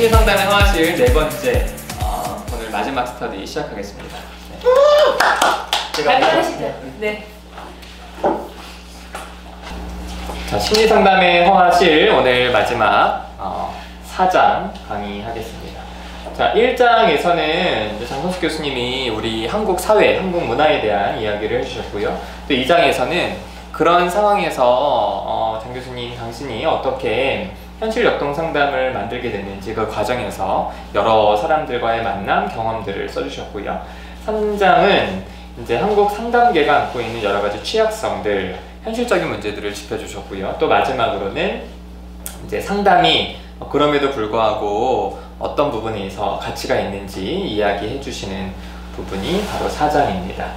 심리 상담의 화실 네 번째 어, 오늘 마지막 스터디 시작하겠습니다. 네. 발표하시죠. 네. 자, 심리 상담의 화실 오늘 마지막 어, 4장 강의하겠습니다. 자, 1장에서는 장선수 교수님이 우리 한국 사회, 한국 문화에 대한 이야기를 해주셨고요. 또 2장에서는 그런 상황에서 어, 장 교수님 당신이 어떻게 현실 역동 상담을 만들게 됐는지 그 과정에서 여러 사람들과의 만남 경험들을 써주셨고요. 3장은 이제 한국 상담계가 안고 있는 여러 가지 취약성들, 현실적인 문제들을 짚어주셨고요. 또 마지막으로는 이제 상담이 그럼에도 불구하고 어떤 부분에서 가치가 있는지 이야기해 주시는 부분이 바로 4장입니다.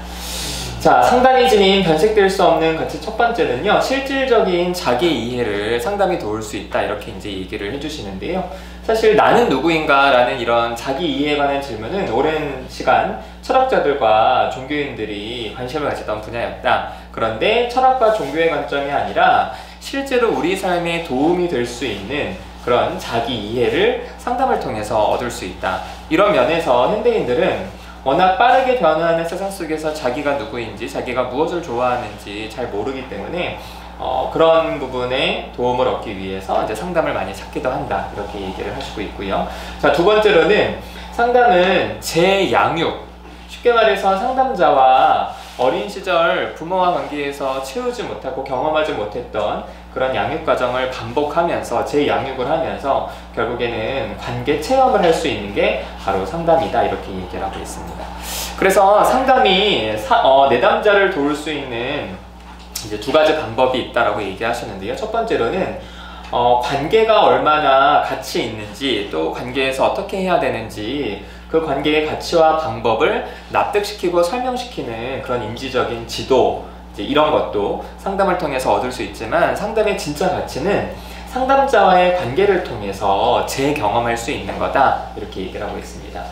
자, 상담이 지닌 변색될 수 없는 가치 첫 번째는요, 실질적인 자기 이해를 상담이 도울 수 있다. 이렇게 이제 얘기를 해주시는데요. 사실 나는 누구인가라는 이런 자기 이해에 관한 질문은 오랜 시간 철학자들과 종교인들이 관심을 가지던 분야였다. 그런데 철학과 종교의 관점이 아니라 실제로 우리 삶에 도움이 될 수 있는 그런 자기 이해를 상담을 통해서 얻을 수 있다. 이런 면에서 현대인들은 워낙 빠르게 변화하는 세상 속에서 자기가 누구인지, 자기가 무엇을 좋아하는지 잘 모르기 때문에 어, 그런 부분에 도움을 얻기 위해서 이제 상담을 많이 찾기도 한다. 이렇게 얘기를 하시고 있고요. 자, 두 번째로는 상담은 재양육. 쉽게 말해서 상담자와 어린 시절 부모와 관계에서 채우지 못하고 경험하지 못했던 그런 양육 과정을 반복하면서 재양육을 하면서 결국에는 관계 체험을 할 수 있는 게 바로 상담이다 이렇게 얘기를 하고 있습니다. 그래서 상담이 사, 어, 내담자를 도울 수 있는 이제 두 가지 방법이 있다라고 얘기하셨는데요. 첫 번째로는 어, 관계가 얼마나 가치 있는지 또 관계에서 어떻게 해야 되는지 그 관계의 가치와 방법을 납득시키고 설명시키는 그런 인지적인 지도 이런 것도 상담을 통해서 얻을 수 있지만 상담의 진짜 가치는 상담자와의 관계를 통해서 재경험할 수 있는 거다 이렇게 얘기를 하고 있습니다.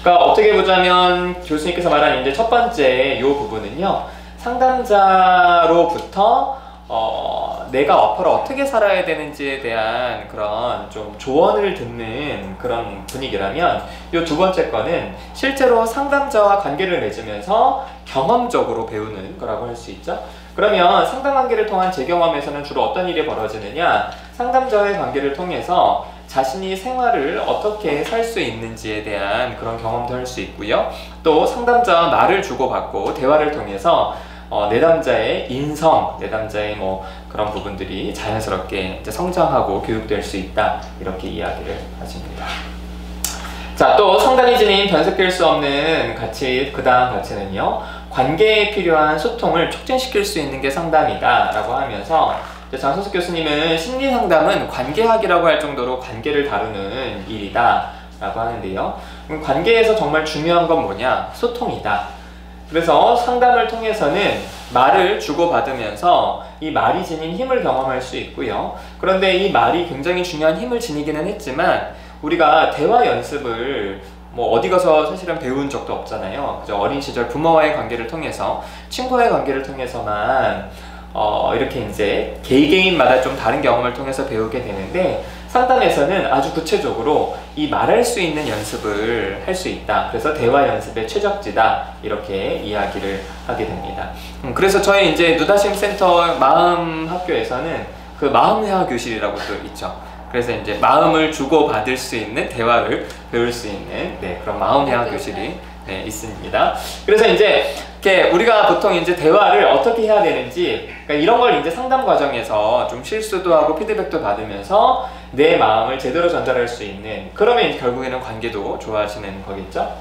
그러니까 어떻게 보자면 교수님께서 말한 이제 첫 번째 이 부분은요 상담자로부터 어, 내가 앞으로 어떻게 살아야 되는지에 대한 그런 좀 조언을 듣는 그런 분위기라면 이 두 번째 거는 실제로 상담자와 관계를 맺으면서 경험적으로 배우는 거라고 할 수 있죠. 그러면 상담 관계를 통한 제 경험에서는 주로 어떤 일이 벌어지느냐 상담자와의 관계를 통해서 자신이 생활을 어떻게 살 수 있는지에 대한 그런 경험도 할 수 있고요. 또 상담자와 말을 주고받고 대화를 통해서 어, 내담자의 인성, 내담자의 뭐 그런 부분들이 자연스럽게 성장하고 교육될 수 있다 이렇게 이야기를 하십니다. 자, 또 상당히 지닌 변색될 수 없는 가치, 그 다음 가치는요, 관계에 필요한 소통을 촉진시킬 수 있는 게 상담이다 라고 하면서 장소숙 교수님은 심리 상담은 관계학이라고 할 정도로 관계를 다루는 일이다 라고 하는데요. 관계에서 정말 중요한 건 뭐냐? 소통이다. 그래서 상담을 통해서는 말을 주고받으면서 이 말이 지닌 힘을 경험할 수 있고요. 그런데 이 말이 굉장히 중요한 힘을 지니기는 했지만 우리가 대화 연습을 뭐 어디 가서 사실은 배운 적도 없잖아요. 그죠? 어린 시절 부모와의 관계를 통해서 친구와의 관계를 통해서만 어 이렇게 이제 개개인마다 좀 다른 경험을 통해서 배우게 되는데 상담에서는 아주 구체적으로 이 말할 수 있는 연습을 할 수 있다. 그래서 대화 연습의 최적지다. 이렇게 이야기를 하게 됩니다. 음, 그래서 저희 이제 누다심 센터 마음 학교에서는 그 마음 회화 교실이라고 또 있죠. 그래서 이제 마음을 주고 받을 수 있는 대화를 배울 수 있는 네, 그런 마음 회화 교실이 네, 있습니다. 그래서 이제 이렇게 우리가 보통 이제 대화를 어떻게 해야 되는지 그러니까 이런 걸 이제 상담 과정에서 좀 실수도 하고 피드백도 받으면서 내 마음을 제대로 전달할 수 있는 그러면 결국에는 관계도 좋아지는 거겠죠.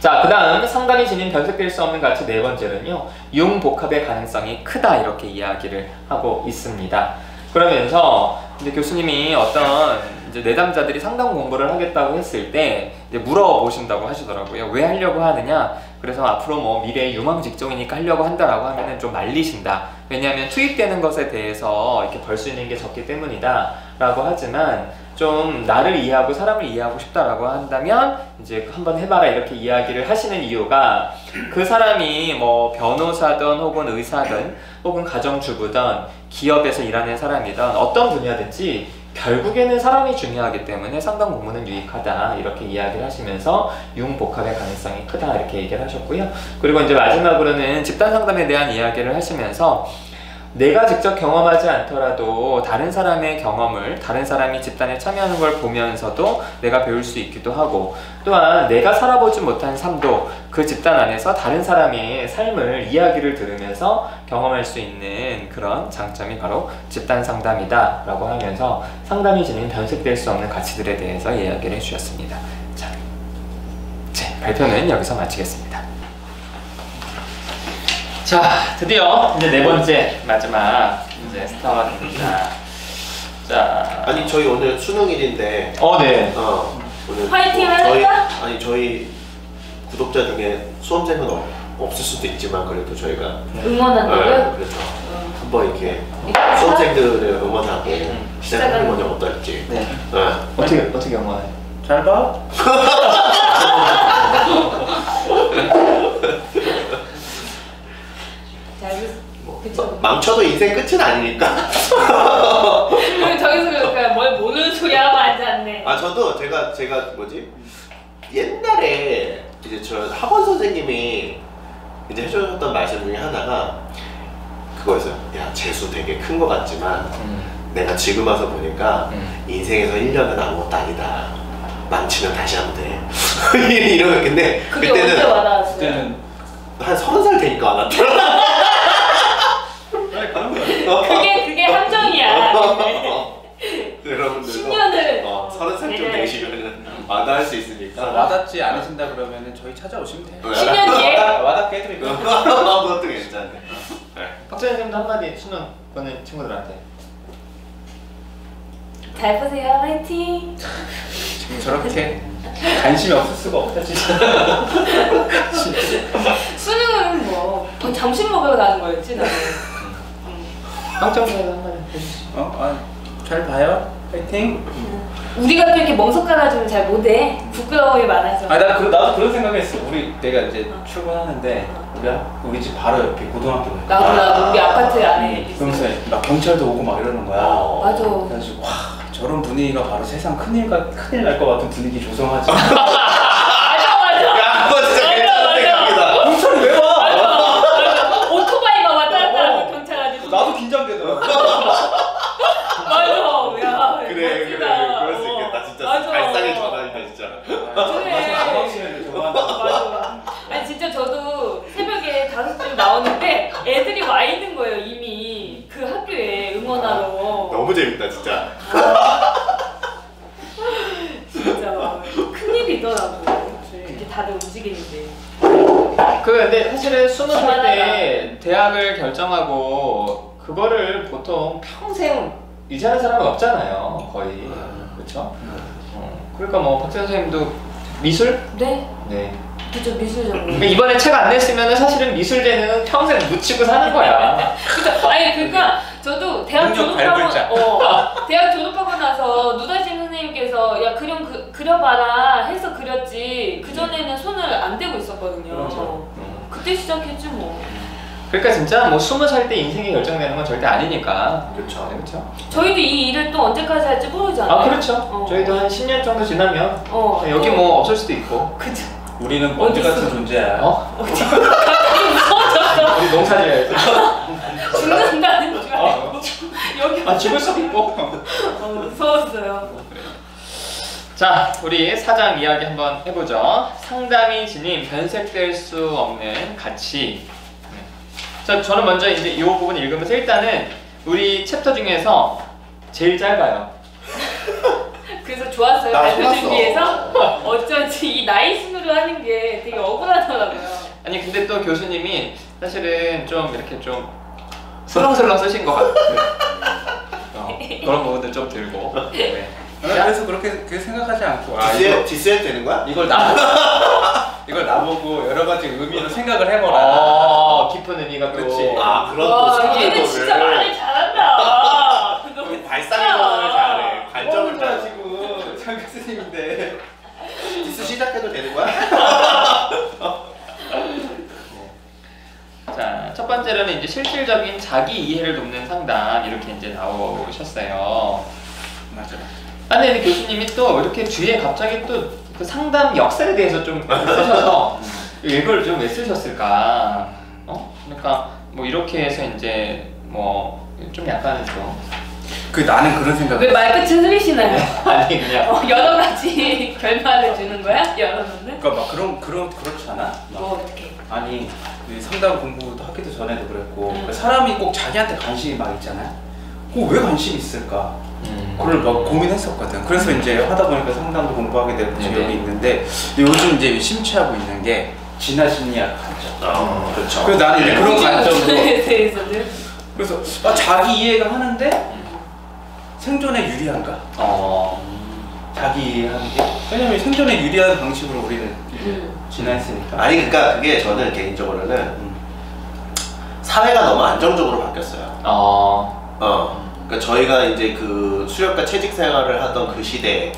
자, 그 다음 상담이 지닌 변색될 수 없는 가치 네 번째는요. 융복합의 가능성이 크다 이렇게 이야기를 하고 있습니다. 그러면서 이제 교수님이 어떤 이제 내담자들이 상담 공부를 하겠다고 했을 때 이제 물어보신다고 하시더라고요. 왜 하려고 하느냐? 그래서 앞으로 뭐 미래 유망 직종이니까 하려고 한다라고 하면은 좀 말리신다. 왜냐하면 투입되는 것에 대해서 이렇게 벌 수 있는 게 적기 때문이다라고 하지만 좀 나를 이해하고 사람을 이해하고 싶다라고 한다면 이제 한번 해봐라 이렇게 이야기를 하시는 이유가 그 사람이 뭐 변호사든 혹은 의사든 혹은 가정주부든 기업에서 일하는 사람이든 어떤 분야든지 결국에는 사람이 중요하기 때문에 상담 공부는 유익하다 이렇게 이야기를 하시면서 융복합의 가능성이 크다 이렇게 얘기를 하셨고요. 그리고 이제 마지막으로는 집단 상담에 대한 이야기를 하시면서 내가 직접 경험하지 않더라도 다른 사람의 경험을 다른 사람이 집단에 참여하는 걸 보면서도 내가 배울 수 있기도 하고 또한 내가 살아보지 못한 삶도 그 집단 안에서 다른 사람의 삶을 이야기를 들으면서 경험할 수 있는 그런 장점이 바로 집단 상담이다 라고 하면서 상담이 지닌 변색될 수 없는 가치들에 대해서 이야기를 해주셨습니다. 자, 제 발표는 여기서 마치겠습니다. 자, 드디어 이제 네 번째 마지막 이제 스타가 됩니다. 자, 아니 저희 오늘 수능일인데 어, 네. 어 오늘 화이팅 뭐 저희 하자! 아니 저희 구독자 중에 수험생은 없, 없을 수도 있지만 그래도 저희가 응원한다고요? 그래서 한번 이렇게 수험생들을 응원하고 시작하는 건 어떨지 네. 어. 어떻게 어떻게 영화해? 잘 봐. 자, 뭐, 그쵸. 망쳐도 인생 끝은 아니니까 그럼 저기서 그러니까 뭘 모르는 소리 하고 앉았네. 아 저도 제가 제가 뭐지 옛날에 이제 저 학원 선생님이 이제 해주셨던 말씀 중에 하나가 그거였어요. 야 재수 되게 큰 거 같지만 음, 내가 지금 와서 보니까 음. 인생에서 1년은 아무것도 아니다. 망치면 다시 하면 돼. 이런 근데 그때는 와닿았어요? 그때는 한 서른 살 되니까 안 왔더라. 그게 그게 함정이야. 여러분들도 10년을 어, 서른 살쯤 네. 되시면은 와닿을 수 있으니까. 와닿지 않으신다 그러면은 저희 찾아오시면 돼요. 10년 뒤에 와닿, 와닿게 해드릴게요. 그것도 괜찮네. 네. 박재 선생님도 한마디 수능 보는 친구들한테. 잘 보세요. 화이팅. 저렇게 관심이 없을 수가 없다 진짜. 수능은 뭐 어, 점심 먹으러 가는 거였지 나는. 음. 황정사도 한마디 해주시죠. 어? 아, 잘 봐요. 파이팅. 우리가 또 이렇게 멍석 깔아주면 잘 못해. 부끄러움이 많아서. 아, 나 그, 나도 그런 생각했어. 우리 내가 이제 출근하는데 우리 학- 우리 집 바로 옆에 고등학교가 있고. 나도 나도 우리 아파트 안에 있어. 그러면서 막 경찰도 오고 막 이러는 거야. 어. 맞아. 그래가지고 와 저런 분위기가 바로 세상 큰일 가 큰일 날 것 같은 분위기 조성하지. 맞아 맞아. 야, 그거 진짜 맞아, 괜찮은 맞아. 생각이다. 경찰이 왜 와? 맞아. 오토바이가 왔다 갔다 하고 경찰 아저씨. 나도 긴장되더라고. 맞아. 야. 그래, 그래, 멋지다. 그럴 수 있겠다. 진짜 맞아. 발상의 전환이다, 진짜. 그래. 맞아. 아니 진짜 저도 새벽에 5시쯤 나오는데 애들이 와 있는 거예요 이미 그 학교에 응원하러. 재밌다, 진짜. 진짜 큰일이더라고. 이렇게 다들 움직이는데. 그 근데 사실은 스무 살 때 대학을 결정하고 그거를 보통 평생 유지하는 사람은 없잖아요 거의 그렇죠? 그러니까 뭐 박재 선생님도 미술? 네. 네 그죠 미술적으로. 이번에 책 안 냈으면 사실은 미술대는 평생 묻히고 사는 거야 그죠. 아니 그러니까 저도 대학 능력 졸업하고 발굴자. 어 대학 졸업하고 나서 누다진 선생님께서 야 그림 그, 그려봐라 해서 그렸지 그 전에는 손을 안 대고 있었거든요. 그렇죠. 음. 그때 시작했지 뭐. 그러니까 진짜 뭐 스무 살 때 인생이 결정되는 건 절대 아니니까 그렇죠. 네, 그렇죠? 저희도 이 일을 또 언제까지 할지 모르지 않아요? 아 그렇죠 어. 저희도 한 10년 정도 지나면 어. 여기 또- 뭐 없을 수도 있고 그죠. 우리는 먼지? 같은 존재야. 어? 갑자기 무서워졌어. 우리 농사 지어야지 죽는다는 줄 알고 여기 아 죽을 수도 있고 어, 무서웠어요. 자, 우리 사장 이야기 한번 해보죠. 상담이 지닌 변색될 수 없는 가치. 네. 자, 저는 먼저 이제 이 부분 읽으면서 일단은 우리 챕터 중에서 제일 짧아요. 그래서 좋았어요. 나 발표 속았어. 준비해서 어쩐지 이 나이 순으로 하는 게 되게 억울하더라고요. 아니 근데 또 교수님이 사실은 좀 이렇게 좀 슬렁슬렁 쓰신 것 같아요. 어, 그런 부분들 좀 들고. 네. 그래서 그렇게, 그렇게 생각하지 않고 아, 이거, 디스에 되는 거야? 이걸 나 이걸 나보고 여러 가지 의미로 생각을 해보라. 어, 깊은 의미가 또. 그렇지. 아, 그런 또 와, 얘는 진짜 말을 잘한다. 발상의 전환을 잘해. 관점을 어, 잘해. 지금 장 교수님인데. 디스 시작해도 되는 거야? 자, 첫 번째로는 이제 실질적인 자기 이해를 돕는 상담 이렇게 이제 나오셨어요. 맞아. 아니 근데 교수님이 또 이렇게 뒤에 갑자기 또 그 상담 역사에 대해서 좀 쓰셔서 이걸 좀 왜 쓰셨을까? 어? 그러니까 뭐 이렇게 해서 이제 뭐 좀 약간 좀 그 나는 그런 생각. 왜 말끝을 흐리시나요? 아니 그냥 어, 여러 가지 결말을 주는 거야? 열어놓는? 그러니까 막 그런 그런 그렇지 않아? 막뭐 어떻게? 아니 이 상담 공부도 하기도 전에도 그랬고 음. 그 사람이 꼭 자기한테 관심이 막 있잖아요. 그왜 관심 이 있을까? 음. 그걸 막 고민했었거든. 그래서 이제 하다 보니까 상담도 공부하게 되고 네네. 지역이 있는데 요즘 이제 심취하고 있는 게 진화 심리학 관점. 어, 그렇죠. 그래서 나는 이제 그런 관점으로 대해서는 그래서 아, 자기 이해가 하는데 생존에 유리한가? 어. 자기 이해하는 게 왜냐면 생존에 유리한 방식으로 우리는 음. 진화했으니까. 아니 그러니까 그게 저는 개인적으로는 음. 사회가 너무 안정적으로 바뀌었어요. 어. 어. 그러니까 저희가 이제 그 수렵과 채직 생활을 하던 그 시대에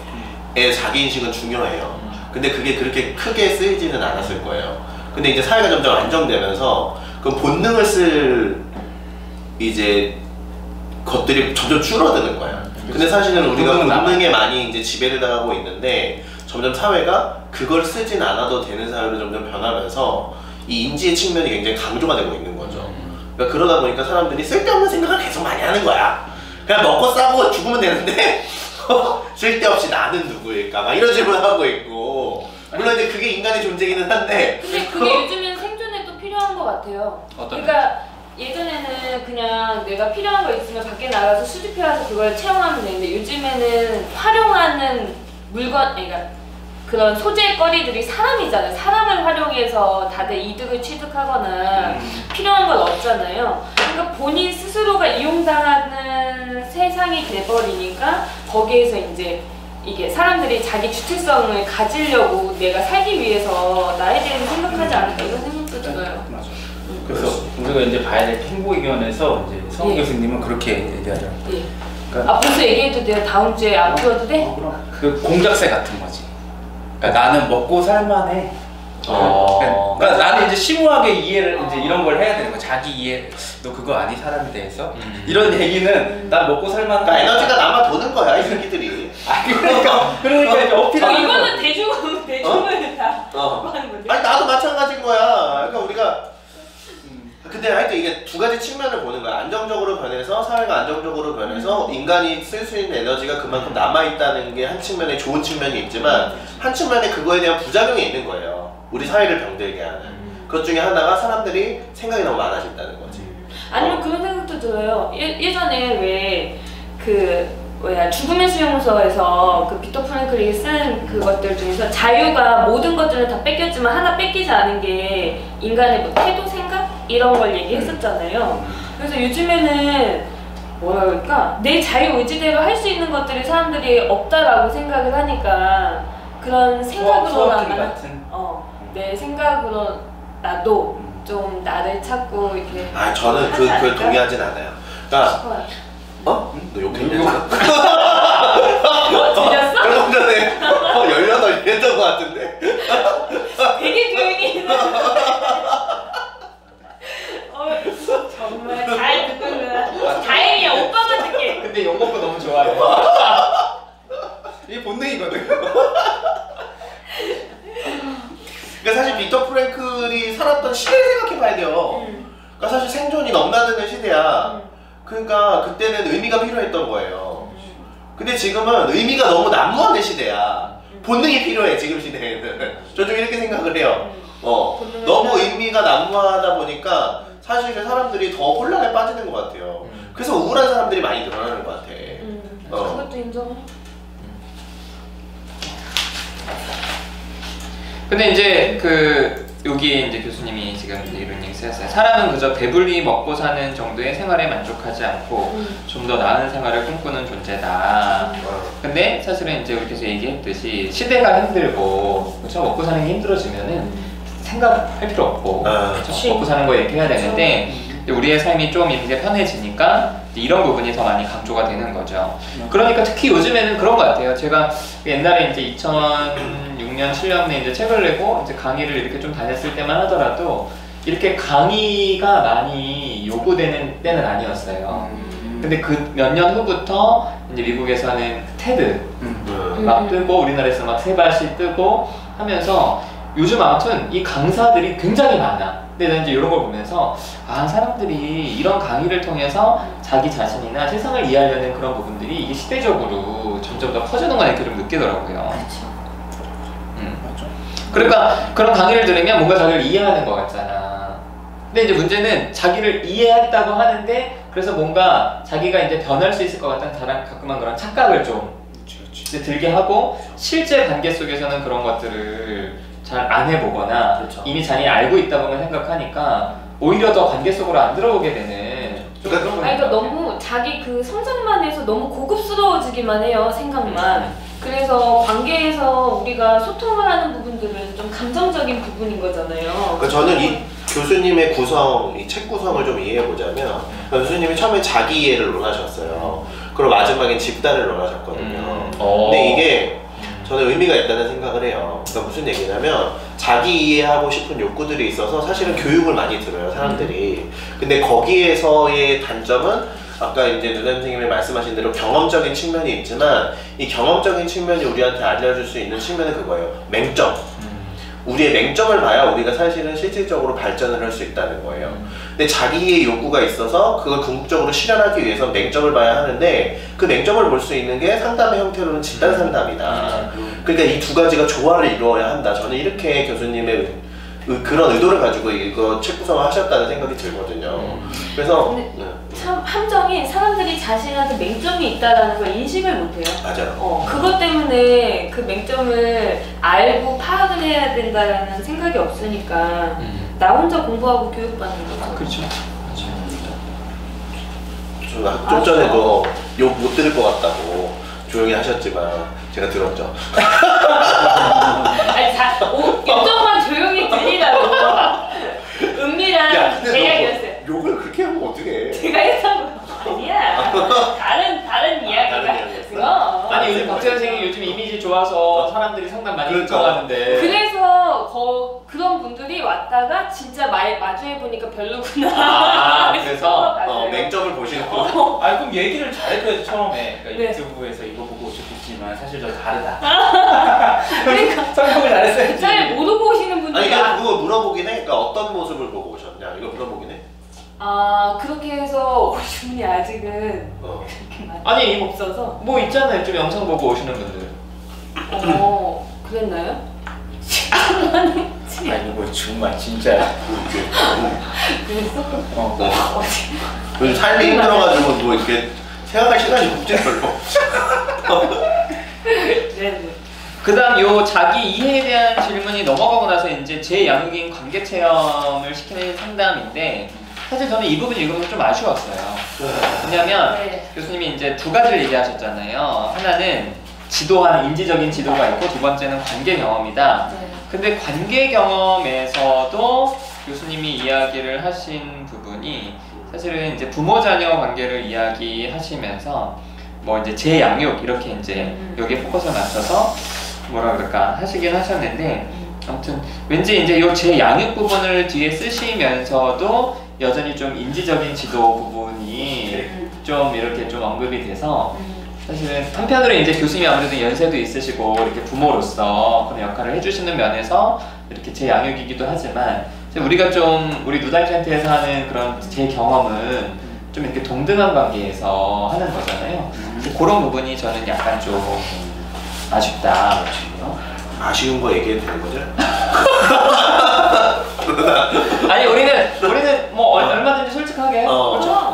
자기 인식은 중요해요. 근데 그게 그렇게 크게 쓰이지는 않았을 거예요. 근데 이제 사회가 점점 안정되면서 그 본능을 쓸 이제 것들이 점점 줄어드는 거예요. 근데 사실은 우리가. 본능에 많이 이제 지배를 당하고 있는데 점점 사회가 그걸 쓰진 않아도 되는 사회로 점점 변하면서 이 인지의 측면이 굉장히 강조가 되고 있는 거죠. 그러니까 그러다 보니까 사람들이 쓸데없는 생각을 계속 많이 하는 거야. 그냥 먹고 싸고 죽으면 되는데 쓸데없이 나는 누구일까 막 이런 질문을 하고 있고 물론 이제 그게 인간의 존재이기는 한데 근데 그게 요즘엔 생존에 또 필요한 것 같아요. 어떤 그러니까 예전에는 그냥 내가 필요한 거 있으면 밖에 나가서 수집해와서 그걸 체험하면 되는데 요즘에는 활용하는 물건, 그러니까 그런 소재거리들이 사람이잖아요. 사람을 활용해서 다들 이득을 취득하거나 음. 필요한 건 없잖아요. 그러니까 본인 스스로가 이용당하는 세상이 돼버리니까 거기에서 이제 이게 사람들이 자기 주체성을 가지려고 내가 살기 위해서 나에 대해서 생각하지 않을까 이런 생각도 들어요. 맞아. 음. 그래서 우리가 이제 봐야 될 행복의견에서 이제 성 예. 교수님은 그렇게 얘기하죠. 예. 그러니까 아 벌써 얘기해도 돼요? 다음 주에 안 풀어도 돼? 어. 그 공작새 같은 거지. 그러니까 나는 먹고 살만해. 어. 그러니까 나는 이제 심오하게 이해를 이제 이런 걸 해야 되는 거. 자기 이해. 너 그거 아니 사람에 대해서? 음. 이런 얘기는 난 먹고 살만한. 그러니까 에너지가 남아 도는 거야 이 새끼들이 아 그러니까 그러니까 이제 어, 어필하는 이거는 거. 대중 대중을 다 어. 하는 거죠. 아니 나도 마찬가지인 거야 그러니까 우리가 음. 근데 하여튼 이게 두 가지 측면을 보는 거야. 안정적으로 변해서 사회가 안정적으로 변해서 인간이 쓸 수 있는 에너지가 그만큼 남아 있다는 게 한 측면에 좋은 측면이 있지만 한 측면에 그거에 대한 부작용이 있는 거예요. 우리 사회를 병들게 하는. 그것 중에 하나가 사람들이 생각이 너무 많아진다는 거지. 아니면 그런 생각도 들어요. 예, 예전에 왜 그 뭐야 죽음의 수용소에서 그 비터 프랭클이 쓴 그것들 중에서 자유가 모든 것들을 다 뺏겼지만 하나 뺏기지 않은 게 인간의 뭐 태도 생각 이런 걸 얘기했었잖아요. 그래서 요즘에는 뭐라 그럴까 내 자유 의지대로 할 수 있는 것들이 사람들이 없다라고 생각을 하니까 그런 생각으로 수학기 나가 같은. 어내 생각으로 나도 좀 나를 찾고 이렇게 아 저는 그, 그 않을까 동의하진 않아요. 그러니까 싶어요. 어? 너 욕했냐? 어, 들렸어? 전에 어, 18 이랬던 것 같은데? 되게 조용히. 어, 정말 잘 듣는구나. 다행이야, 오빠만 듣게. 근데 욕 먹고 너무 좋아해. 이게 본능이거든. 그러니까 사실 빅터 프랭클이 살았던 시대를 생각해 봐야 돼요. 음, 그러니까 사실 생존이 넘나드는 시대야. 음, 그러니까 그때는 의미가 필요했던 거예요. 근데 지금은 의미가 너무 난무하는 시대야. 본능이 필요해 지금 시대에는. 저좀 이렇게 생각을 해요. 음. 어 너무 의미가 난무하다 보니까 사실 사람들이 더 혼란에 빠지는 것 같아요. 음. 그래서 우울한 사람들이 많이 늘어나는 것 같아. 음, 어. 그것도 인정해. 근데 이제 그 여기 이제 교수님이 지금 이제 이런 얘기 쓰셨어요. 사람은 그저 배불리 먹고 사는 정도의 생활에 만족하지 않고 음. 좀더 나은 생활을 꿈꾸는 존재다. 근데 사실은 이제 우리 계속 얘기했듯이 시대가 힘들고 그렇죠? 먹고 사는 게 힘들어지면은 생각할 필요 없고 아, 그렇죠? 먹고 사는 거 얘기해야 되는데 우리의 삶이 좀 이제 편해지니까 이런 부분이 더 많이 강조가 되는 거죠. 그러니까 특히 요즘에는 그런 것 같아요. 제가 옛날에 이제 2006년, 7년에 이제 책을 내고 이제 강의를 이렇게 좀 다녔을 때만 하더라도 이렇게 강의가 많이 요구되는 때는 아니었어요. 음. 근데 그 몇 년 후부터 이제 미국에서는 테드 음. 음. 막 음. 뜨고 우리나라에서 막 세바시 뜨고 하면서 요즘 아무튼 이 강사들이 굉장히 많아. 근데 난 이제 이런 걸 보면서 아 사람들이 이런 강의를 통해서 자기 자신이나 세상을 이해하려는 그런 부분들이 이게 시대적으로 점점 더 커지는 거 이렇게 좀 느끼더라고요. 그렇죠. 음. 맞죠. 그러니까 그런 강의를 들으면 뭔가 자기를 이해하는 것 같잖아. 근데 이제 문제는 자기를 이해했다고 하는데 그래서 뭔가 자기가 이제 변할 수 있을 것 같다는 가끔한 그런 착각을 좀 그렇지, 그렇지. 이제 들게 하고 실제 관계 속에서는 그런 것들을 잘 안 해보거나 그렇죠. 이미 자기 알고 있다고만 생각하니까 오히려 더 관계 속으로 안 들어오게 되는 좀 그러니까 그런 아니, 그러니까 너무 자기 그 성장만 해서 너무 고급스러워지기만 해요 생각만. 그래서 관계에서 우리가 소통을 하는 부분들은 좀 감정적인 부분인 거잖아요. 그러니까 저는 이 교수님의 구성, 이 책 구성을 좀 이해해 보자면 교수님이 처음에 자기 이해를 논하셨어요. 그리고 마지막엔 집단을 논하셨거든요. 음. 어. 근데 이게 저는 의미가 있다는 생각을 해요. 그러니까 무슨 얘기냐면 자기 이해하고 싶은 욕구들이 있어서 사실은 교육을 많이 들어요 사람들이. 근데 거기에서의 단점은 아까 이제 누나 선생님이 말씀하신 대로 경험적인 측면이 있지만 이 경험적인 측면이 우리한테 알려줄 수 있는 측면은 그거예요. 맹점. 음. 우리의 맹점을 봐야 우리가 사실은 실질적으로 발전을 할 수 있다는 거예요. 근데 자기의 욕구가 있어서 그걸 궁극적으로 실현하기 위해서 맹점을 봐야 하는데 그 맹점을 볼 수 있는 게 상담의 형태로는 집단 상담이다. 그러니까 이 두 가지가 조화를 이루어야 한다. 저는 이렇게 교수님의 의- 그런 의도를 가지고 이거 책 구성을 하셨다는 생각이 들거든요. 그래서 근데 네, 참 함정이 사람들이 자신한테 맹점이 있다라는 걸 인식을 못해요. 맞아요. 어, 그것 때문에 그 맹점을 알고 파악을 해야 된다라는 생각이 없으니까 음. 나 혼자 공부하고 교육받는 거죠. 그렇죠. 좀, 좀 전에도 욕 못 들을 것 같다고 조용히 하셨지만 제가 들었죠. 아니, 자, 오, 욕정만 조용히 들리라고. 은밀한 제약이었어요. 욕을 그렇게 하면 어떻게 해? 제가 했던 거 아니야. 다른 다른 이야기가 다른 이야기였어? 그거. 아니 요즘 박재 선생님 요즘 이미지 좋아서 사람들이 상담 많이 그러니까. 요청하는데 그래서 거, 그런 분들이 왔다가 진짜 말 마주해 보니까 별로구나. 아, 그래서? 어, 맹점을 보시는 분. 아 그럼 얘기를 잘해줘야지 처음에 그러니까 네. 유튜브에서 이거 보고 오셨겠지만 사실 저 다르다 그러니까 설명을 잘했어야지 잘 모르고 오시는 아니 분들이 그러니까 아, 그거 물어보긴 해. 그러니까 어떤 모습을 보고 오셨냐 이거 물어보긴 해. 아 그렇게 해서 오신 분이 아직은 어. 그렇게 많이 아니 없어서 뭐 있잖아요 좀 영상 보고 오시는 분들 어 그랬나요? 아니 뭐 정말 진짜 이렇게. 어. 그랬어? 어. 요즘 삶이 힘들어가지고 뭐 이렇게 생각할 시간이 없지 별로. 네네. 그다음 요 자기 이해에 대한 질문이 넘어가고 나서 이제 제 양육인 관계 체험을 시키는 상담인데 사실 저는 이 부분 읽으면서 좀 아쉬웠어요. 왜냐면 네. 교수님이 이제 두 가지를 얘기하셨잖아요. 하나는 지도하는 인지적인 지도가 있고 두 번째는 관계 경험이다. 네. 근데 관계 경험에서도 교수님이 이야기를 하신 부분이 사실은 이제 부모 자녀 관계를 이야기하시면서 뭐 이제 재양육 이렇게 이제 음. 여기에 포커스를 맞춰서 뭐라 그럴까 하시긴 하셨는데 음. 아무튼 왠지 이제 요 재양육 부분을 뒤에 쓰시면서도 여전히 좀 인지적인 지도 부분이 음. 좀 이렇게 좀 언급이 돼서 음. 사실은 한편으로 이제 교수님이 아무래도 연세도 있으시고 이렇게 부모로서 그런 역할을 해주시는 면에서 이렇게 제 양육이기도 하지만 우리가 좀 우리 누달 센터에서 하는 그런 제 경험은 좀 이렇게 동등한 관계에서 하는 거잖아요. 그래서 그런 부분이 저는 약간 좀 아쉽다. 어? 아쉬운 거 얘기해도 되는 거죠? 아니 우리는 우리는 뭐 얼- 얼마든지 솔직하게 어. 그렇죠?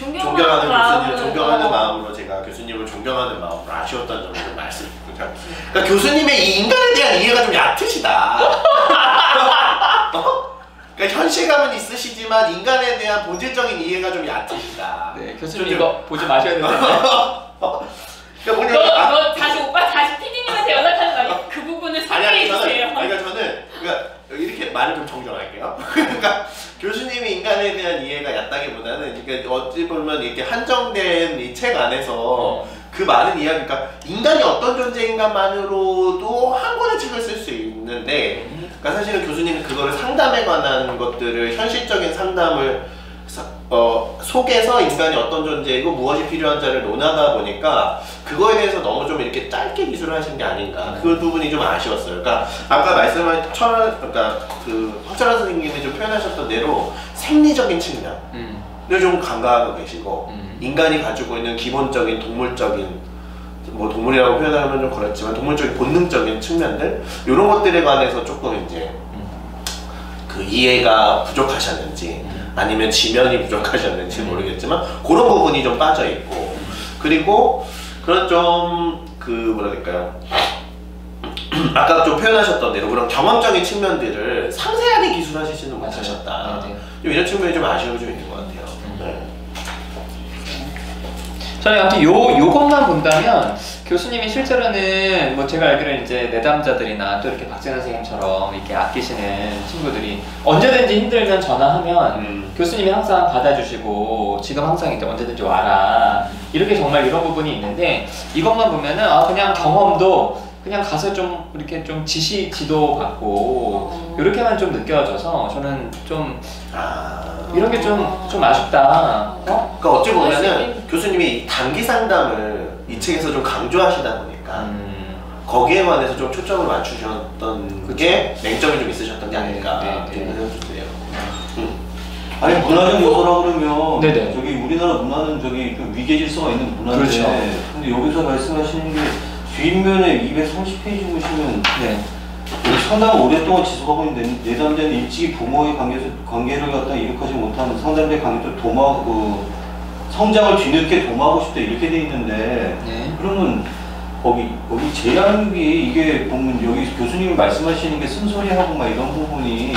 어, 존경하는 교수님을 마음으로 존경하는 어. 마음으로 제가 교수님을 존경하는 마음으로 아쉬웠던 점을 좀 말씀드립니다. 그러니까 교수님의 이 인간에 대한 이해가 좀 얕으시다. 어? 그러니까 현실감은 있으시지만 인간에 대한 본질적인 이해가 좀 얕으시다. 네 교수님 좀- 이거 보지 마셔야 되는데. 그러니까 뭐냐면 아, 너, 너 다시 오빠 다시 PD님한테 연락하는 거 아니야? 그 부분을 저는 주세요. 아니, 그러니까 저는 그러니까 이렇게 말을 좀 정정할게요. 그러니까 교수님이 인간에 대한 이해가 얕다기보다는 그러니까 어찌 보면 이렇게 한정된 이 책 안에서 그 많은 이야기, 그러니까 인간이 어떤 존재인가만으로도 한 권의 책을 쓸 수 있는데, 그러니까 사실은 교수님은 그거를 상담에 관한 것들을 현실적인 상담을 사- 어, 속에서 인간이 어떤 존재이고 무엇이 필요한지를 논하다 보니까 그거에 대해서 너무 좀 이렇게 짧게 기술을 하신 게 아닌가. 그 부분이 좀 아쉬웠어요. 그러니까 아까 말씀한 철 그러니까 그 확철한 선생님이 좀 표현하셨던 대로 생리적인 측면을 음, 좀 간과하고 계시고 음. 인간이 가지고 있는 기본적인 동물적인 뭐 동물이라고 표현하면 좀 그렇지만 동물적인 본능적인 측면들 이런 것들에 관해서 조금 이제 그 이해가 부족하셨는지 아니면 지면이 부족하셨는지 모르겠지만 그런 부분이 좀 빠져 있고 그리고 그런 좀 그 뭐라 될까요? 아까 좀 표현하셨던 대로 그런 경험적인 측면들을 상세하게 기술하시지는 못하셨다. 네, 네. 좀 이런 측면이 좀 아쉬움이 좀 있는 것 같아요. 네. 저는 아무튼 요 요것만 본다면 교수님이 실제로는 뭐 제가 알기로는 이제 내담자들이나 또 이렇게 박재현 선생님처럼 이렇게 아끼시는 친구들이 언제든지 힘들면 전화하면 음. 교수님이 항상 받아주시고 지금 항상 이제 언제든지 와라 이렇게 정말 이런 부분이 있는데 이것만 보면은 아 그냥 경험도 그냥 가서 좀 이렇게 좀 지시 지도 받고 어. 이렇게만 좀 느껴져서 저는 좀 아. 이런 게 좀좀 아쉽다. 어? 그러니까 어찌 보면은 있겠- 교수님이 이 단기 상담을 이 책에서 좀 강조하시다 보니까 음, 거기에 관해서 좀 초점을 맞추셨던 그쵸. 게 맹점이 좀 있으셨던 게 네, 아닐까 네, 네. 생각이 좀 드네요. 음. 아니 문화적 요소라 그러면 네네. 저기 우리나라 문화는 저기 좀 위계 질서가 있는 문화인데 그렇죠. 근데 여기서 말씀하시는 게 뒷면에 230페이지 보시면 네. 상당히 오랫동안 지속하고 있는 내담자는 일찍이 부모의 관계에서 관계를 갖다 이룩하지 못하는 상담자의 관계도 도마 그 성장을 뒤늦게 도모하고 싶다 이렇게 돼 있는데 네. 그러면 거기 여기 제한육이 이게 보면 여기 교수님이 말씀하시는 게 쓴소리하고 막 이런 부분이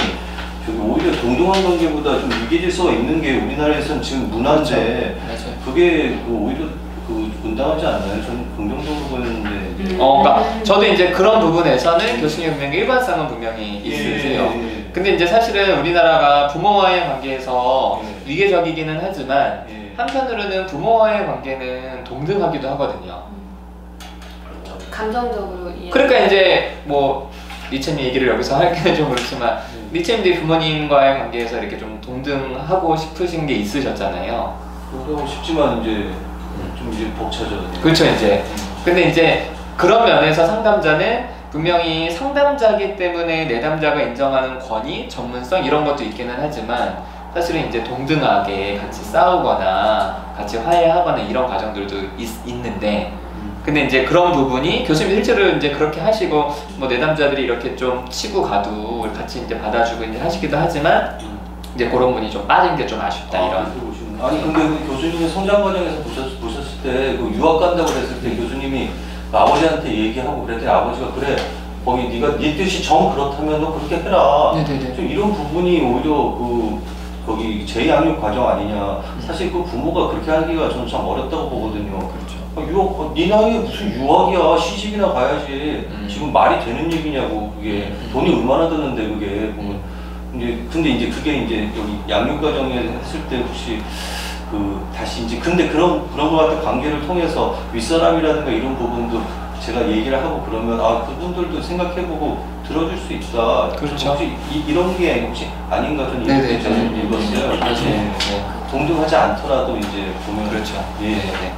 저기 오히려 동등한 관계보다 좀 위계 질서가 있는 게 우리나라에서는 지금 문화인데 맞아요. 그게 그 오히려 그 분당하지 않나요? 저는 긍정적으로 보였는데 음. 어, 그러니까 저도 이제 그런 부분에서는 교수님 분명히 일관성은 분명히 예, 있으세요. 예, 예. 근데 이제 사실은 우리나라가 부모와의 관계에서 예. 위계적이기는 하지만 예. 한편으로는 부모와의 관계는 동등하기도 하거든요. 감정적으로 이해. 그러니까 이제 뭐 리체님 얘기를 여기서 하기는 좀 그렇지만 리체님도 부모님과의 관계에서 이렇게 좀 동등하고 싶으신 게 있으셨잖아요. 그러고 싶지만 이제 좀 이제 벅차죠. 그렇죠 이제 근데 이제 그런 면에서 상담자는 분명히 상담자기 때문에 내담자가 인정하는 권위, 전문성 이런 것도 있기는 하지만 사실은 이제 동등하게 같이 싸우거나 같이 화해하거나 이런 과정들도 있, 있는데 근데 이제 그런 부분이 교수님 실제로 이제 그렇게 하시고 뭐 내담자들이 이렇게 좀 치고 가도 같이 이제 받아주고 이제 하시기도 하지만 이제 그런 부분이 좀 빠진 게 좀 아쉽다 아, 이런. 아니 근데 그 교수님의 성장 과정에서 보셨, 보셨을 때 그 유학 간다고 그랬을 때 교수님이 그 아버지한테 얘기하고 그랬더니 아버지가 그래 거기 네가 네 뜻이 정 그렇다면 너 그렇게 해라. 네네네. 좀 이런 부분이 오히려 그 거기 재양육 과정 아니냐. 사실 그 부모가 그렇게 하기가 저는 참 어렵다고 보거든요. 그렇죠. 아, 유학, 어, 네 나이에 무슨 유학이야 시집이나 가야지 음. 지금 말이 되는 얘기냐고 그게 음. 돈이 얼마나 드는데 그게 보면 근데 근데 이제 그게 이제 여기 양육 과정에 했을 때 혹시 그 다시 이제 근데 그런 그런 것 같은 관계를 통해서 윗사람이라든가 이런 부분도 제가 얘기를 하고 그러면 아 그분들도 생각해보고 들어줄 수 있다. 그렇죠. 혹시 이, 이런 게 혹시 아닌가 저는. 이렇게 저는 읽었어요. 맞아요. 네. 네. 동등하지 않더라도 이제 보면 그렇죠. 예. 네.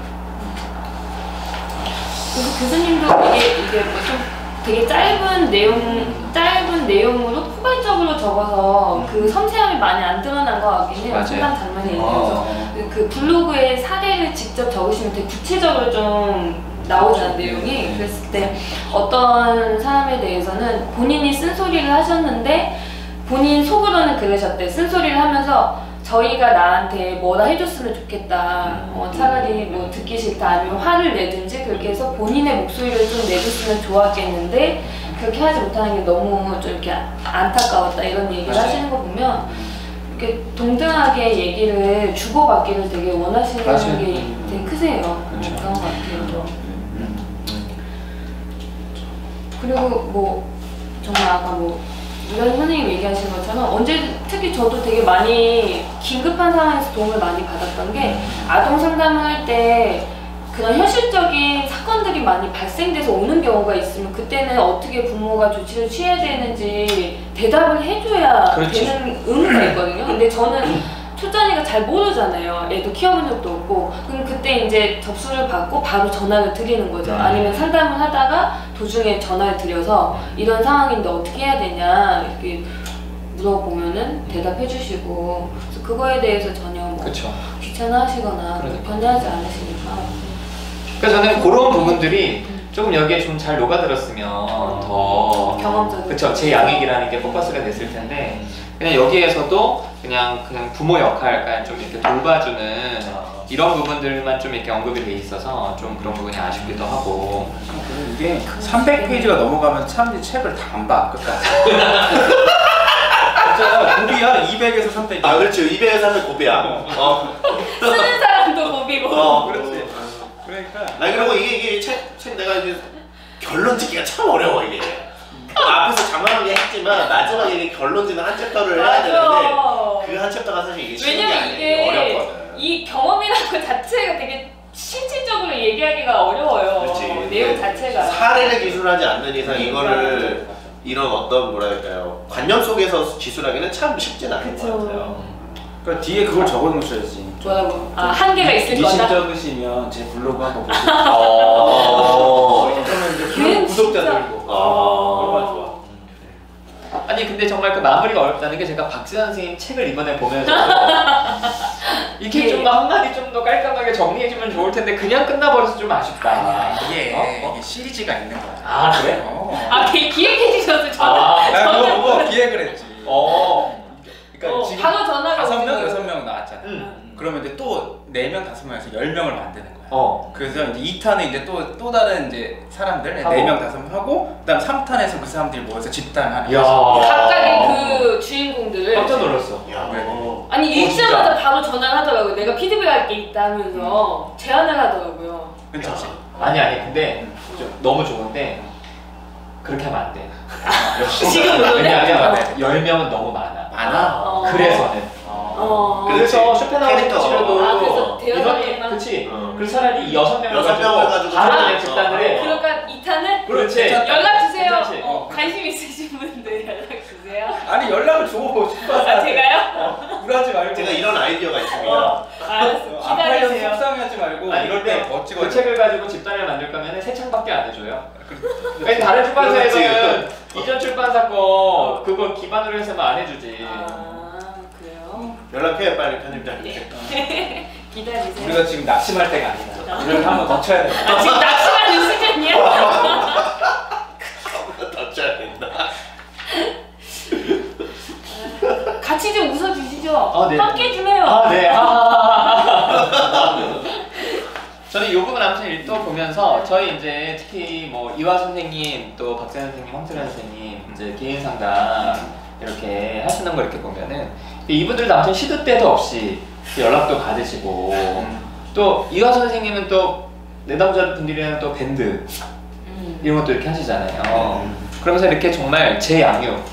그래서 교수님도 이게 이게 뭐좀 되게 짧은 내용 짧은 내용으로 포괄적으로 적어서 그 섬세함이 많이 안 드러난 것 같긴 해요. 상담 장면에 있어서 아, 그, 그 블로그에 사례를 직접 적으시면 되게 구체적으로 좀 나오잖아요 내용이 네. 그랬을 때 어떤 사람에 대해서는 본인이 쓴소리를 하셨는데 본인 속으로는 그러셨대 쓴소리를 하면서 저희가 나한테 뭐라 해줬으면 좋겠다 어, 차라리 뭐 듣기 싫다 아니면 화를 내든지 그렇게 해서 본인의 목소리를 좀 내줬으면 좋았겠는데 그렇게 하지 못하는 게 너무 좀 이렇게 안타까웠다 이런 얘기를 맞아요. 하시는 거 보면 이렇게 동등하게 얘기를 주고받기를 되게 원하시는 맞아요. 게 되게 크세요. 그렇죠. 그런 것 같아요. 음. 그리고 뭐 정말 아까 뭐 유관 선생님 얘기하신 것처럼 언제 특히 저도 되게 많이 긴급한 상황에서 도움을 많이 받았던 게 아동 상담을 할 때 그런 현실적인 사건들이 많이 발생돼서 오는 경우가 있으면 그때는 어떻게 부모가 조치를 취해야 되는지 대답을 해줘야 그렇죠. 되는 의무가 있거든요. 근데 저는 초짜니까 잘 모르잖아요. 애도 키워본 적도 없고. 그럼 그때 이제 접수를 받고 바로 전화를 드리는 거죠. 음. 아니면 상담을 하다가 도중에 전화를 드려서 이런 상황인데 어떻게 해야 되냐 이렇게 물어보면은 대답해 주시고 그래서 그거에 대해서 전혀 뭐 그렇죠. 귀찮아하시거나 그러니까. 변하지 않으시니까. 그러니까 저는 그런 부분들이 조금 여기에 좀 잘 녹아들었으면 더 경험적인. 그쵸 제 양익이라는 게 포커스가 됐을 텐데 그냥 여기에서도 그냥 그냥 부모 역할 그냥 좀 이렇게 돌봐주는 이런 부분들만 좀 이렇게 언급이 돼 있어서 좀 그런 부분이 아쉽기도 하고 이게 300페이지가 넘어가면 사람들이 책을 다 안 봐 끝까지. 진짜 고비야 200에서 300. 아 그렇지 200에서 하면 고비야 어. 쓰는 사람도 고비고. 어. 그렇지. 그러니까 나 그리고 이게 이게 책, 책 내가 이제 결론 짓기가 참 어려워 이게 앞에서 장황하게 했지만 마지막에 결론 짓는 한 챕터를 해야 되는데 맞아. 그한 챕터가 사실 이게 쉬운 게 왜냐면 아니에요 이게 어렵거든 이 경험이라는 것 자체가 되게 실질적으로 얘기하기가 어려워요. 그렇지 내용 자체가. 사례를 기술하지 않는 이상 그러니까. 이거를 이런 어떤 뭐랄까요 관념 속에서 기술하기는 참 쉽진 않은 그쵸. 것 같아요 그러니까 뒤에 그걸 적어놓으셔야지. 뭐라고? 아 한계가 있을 거다. 적으시면 제 블로그 한번 보세요. 어. 그러면 이제 걔는 블로그 구독자 진짜- 늘고. 어. 얼마나 좋아. 아니 근데 정말 그 마무리가 어렵다는 게 제가 박지현 선생님 책을 이번에 보면서 이렇게 예. 좀더 한마디 좀 더 깔끔하게 정리해주면 좋을 텐데 그냥 끝나버려서 좀 아쉽다 이게, 어? 어? 이게 시리즈가 있는 거야. 아 그래? 어. 아 기- 기획해 주셔서 저는 아, 저는 보고 기획을 했지. 어 그러니까 어, 지금 바로 전화가 다섯 명, 여섯. 명 나왔잖아. 음. 그러면 이제 또네 명, 다섯 명에서 열 명을 만드는 거야. 어. 그래서 이제 2탄은 이제 또, 또 다른 이제 사람들, 하고. 네 명, 다섯 명 하고, 그 다음 3탄에서 그 사람들이 모여서 집단하는 야. 거지. 각각의 그 주인공들을 깜짝 놀랐어 야. 네. 아니 어, 읽자마자 바로 전화를 하더라고요. 내가 피드백할 게 있다 하면서 제안을 하더라고요. 괜찮지? 아니 아니 근데 좀 너무 좋은데 그렇게 하면 안 돼. 지금 그러네? 왜냐하면 10명은 너무 많아. 많아? 어. 그래서는. 어. 그래서. 쇼펜하우어 캐릭터. 치료도 아, 그래서 대여섯 명만? 그치. 어. 그래서 차라리 여섯 명을 여섯 가지고 명을 어. 집단을 해. 그러니까 2탄은 그렇지. 연락 주세요. 괜찮지? 어, 관심 있으신 분들 연락 주세요. 아니, 연락을 줘. 아 제가요? 우울하지 말고. 제가 이런 아이디어가 있습니다 어, 알았어. 아파이려서 기다리세요. 속상해하지 말고 아니 이럴 때더 찍어야 그 돼. 책을 가지고 집단을 만들 거면 세 창밖에 안 해줘요. 아니, 다른 출판사에서는 이전 출판사 거 그거 기반으로 해서만 안 해주지. 아 그래요? 연락해 빨리 편집장님 기다리세요. 우리가 지금 낙심할 때가 아니다. 이걸 한번 더 쳐야 돼. 아, 지금 낚시하는 수준이야? 더 짜야 된다 같이 좀 웃어주시 죠. 아, 네. 함께 좀 해요. 아, 네. 아. 저는 이 부분 아무튼 또 보면서 저희 이제 특히 뭐 이화 선생님 또 박세현 선생님, 황철현 선생님 이제 개인 상담 이렇게 하시는 거 이렇게 보면은 이분들도 아무튼 시도 때도 없이 연락도 받으시고 또 이화 선생님은 또 내담자 분들이랑 또 밴드 음. 이런 것도 이렇게 하시잖아요. 그러면서 이렇게 정말 제 양육,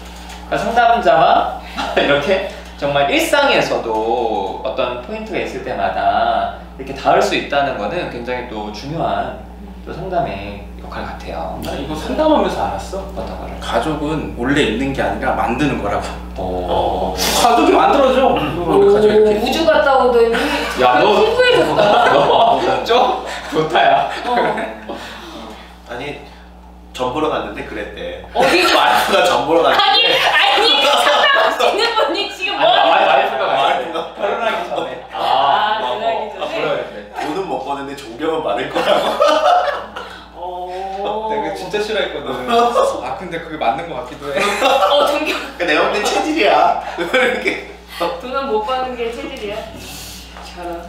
그러니까 상담자와 이렇게 정말 일상에서도 어떤 포인트가 있을 때마다 이렇게 닿을 수 있다는 거는 굉장히 또 중요한 또 상담의 역할 같아요. 나 이거 상담하면서 알았어. 어떤 거를? 가족은 원래 있는 게 아니라 만드는 거라고. 어. 가족이 만들어져. 이거 가족 오, 이렇게. 우주 갔다 오더니 야, 너- 피부해졌다. 좀 좋다야. 어. 아니 전 보러 갔는데 그랬대 어디 와이프가 전 보러 갔는데 아니 아니 상담하시는 분이 와이- 거야? 와이프가 와이프. 와이프가 결혼하기 전에. 아, 아, 뭐, 전에. 돈은 못 버는데 존경은 받을 거라고 어. 내가 진짜 싫어했거든. 아 근데 그게 맞는 것 같기도 해. 어 존경. 그러니까 내가 볼때 체질이야 이렇게 돈은 못 버는 게 체질이야. 저런.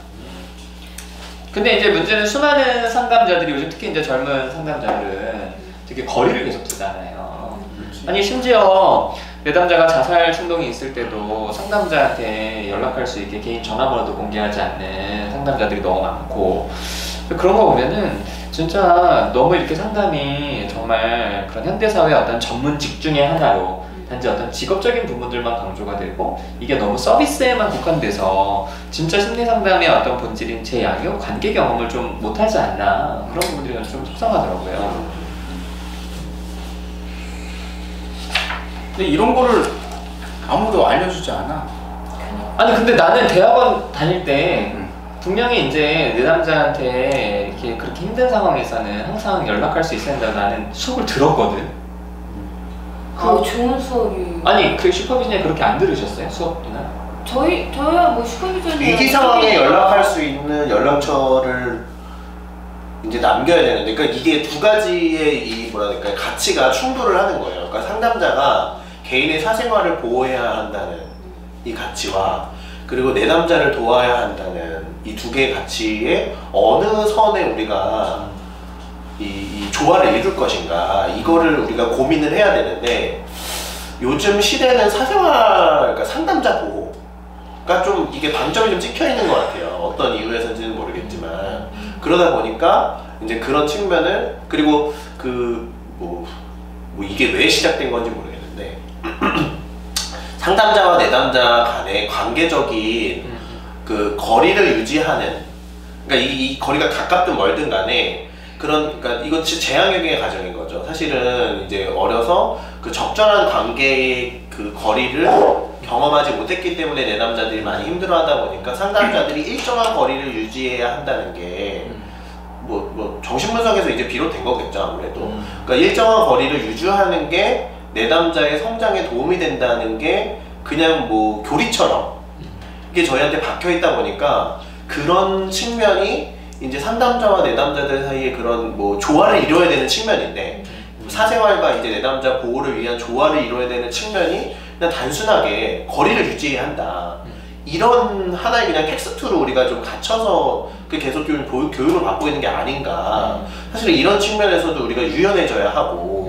근데 이제 문제는 수많은 상담자들이 요즘 특히 이제 젊은 상담자들은 되게 거리를 계속 두잖아요. 아니 심지어 내담자가 자살 충동이 있을 때도 상담자한테 연락할 수 있게 개인 전화번호도 공개하지 않는 상담자들이 너무 많고. 그런 거 보면은 진짜 너무 이렇게 상담이 정말 그런 현대사회의 어떤 전문직 중의 하나로 단지 어떤 직업적인 부분들만 강조가 되고 이게 너무 서비스에만 국한돼서 진짜 심리 상담의 어떤 본질인 제 양육, 관계 경험을 좀 못하지 않나 그런 부분들이 좀 속상하더라고요. 근데 이런 거를 아무도 알려주지 않아. 그러니까. 아니 근데 나는 대학원 다닐 때 음. 분명히 이제 내 남자한테 이렇게 그렇게 힘든 상황에서는 항상 연락할 수 있어야 된다고 나는 수업을 들었거든. 아 좋은 수업이. 아니 그 슈퍼비전에 그렇게 안 들으셨어요 수업이나? 저희 저야 뭐 슈퍼비전이 위기 상황에 연락할 수 있는 연락처를 이제 남겨야 되는데, 그러니까 이게 두 가지의 이 뭐랄까 가치가 충돌을 하는 거예요. 그러니까 상담자가 개인의 사생활을 보호해야 한다는 이 가치와 그리고 내 남자를 도와야 한다는 이 두 개의 가치에 어느 선에 우리가 이, 이 조화를 이룰 것인가 이거를 우리가 고민을 해야 되는데 요즘 시대는 사생활 그러니까 상담자 보호가 좀 이게 방점이 좀 찍혀 있는 것 같아요. 어떤 이유에서인지는 모르겠지만 그러다 보니까 이제 그런 측면을 그리고 그뭐 뭐 이게 왜 시작된 건지 모르겠는데 상담자와 내담자 간의 관계적인 그 거리를 유지하는 그러니까 이, 이 거리가 가깝든 멀든 간에 그런 그러니까 이거 진짜 재앙역의 과정인 거죠. 사실은 이제 어려서 그 적절한 관계의 그 거리를 경험하지 못했기 때문에 내담자들이 많이 힘들어하다 보니까 상담자들이 일정한 거리를 유지해야 한다는 게 뭐, 뭐 정신분석에서 이제 비롯된 거겠죠 아무래도. 그러니까 일정한 거리를 유지하는 게 내담자의 성장에 도움이 된다는 게 그냥 뭐 교리처럼 이게 저희한테 박혀 있다 보니까 그런 측면이 이제 상담자와 내담자들 사이에 그런 뭐 조화를 이루어야 되는 측면인데 사생활과 이제 내담자 보호를 위한 조화를 이루어야 되는 측면이 그냥 단순하게 거리를 유지해야 한다. 이런 하나의 그냥 텍스트로 우리가 좀 갇혀서 그 계속 교육, 보- 교육을 받고 있는 게 아닌가. 사실은 이런 측면에서도 우리가 유연해져야 하고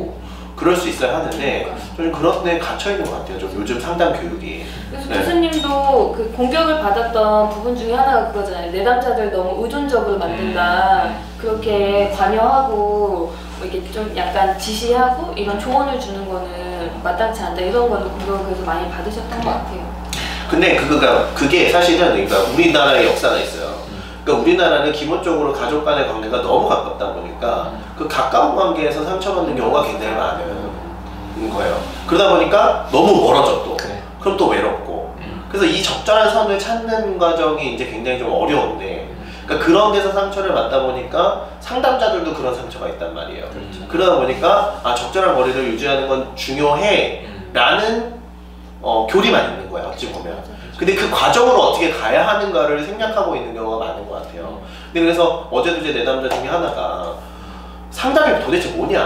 그럴 수 있어야 하는데 좀 그런 데 갇혀 있는 것 같아요. 좀 요즘 상담 교육이. 그래서 네. 교수님도 그 공격을 받았던 부분 중에 하나가 그거잖아요. 내담자들 너무 의존적으로 만든다. 그렇게 관여하고 뭐 이렇게 좀 약간 지시하고 이런 조언을 주는 거는 마땅치 않다. 이런 거는 공격을 그래서 많이 받으셨던 것 같아요. 근데 그거가 그게 사실은 그러니까 우리나라의 역사가 있어요. 그러니까 우리나라는 기본적으로 가족 간의 관계가 너무 가깝다 보니까 그 가까운 관계에서 상처받는 경우가 굉장히 많은 거예요. 그러다 보니까 너무 멀어져 또. 그래. 그럼 또 외롭고. 그래서 이 적절한 선을 찾는 과정이 이제 굉장히 좀 어려운데 그러니까 그런 데서 상처를 받다 보니까 상담자들도 그런 상처가 있단 말이에요. 그렇죠. 그러다 보니까 아 적절한 거리를 유지하는 건 중요해 라는 어, 교리만 있는 거야 어찌 보면 근데 그 과정으로 어떻게 가야 하는가를 생략하고 있는 경우가 많은 것 같아요 근데 그래서 어제도 제 내담자 중에 하나가 상담이 도대체 뭐냐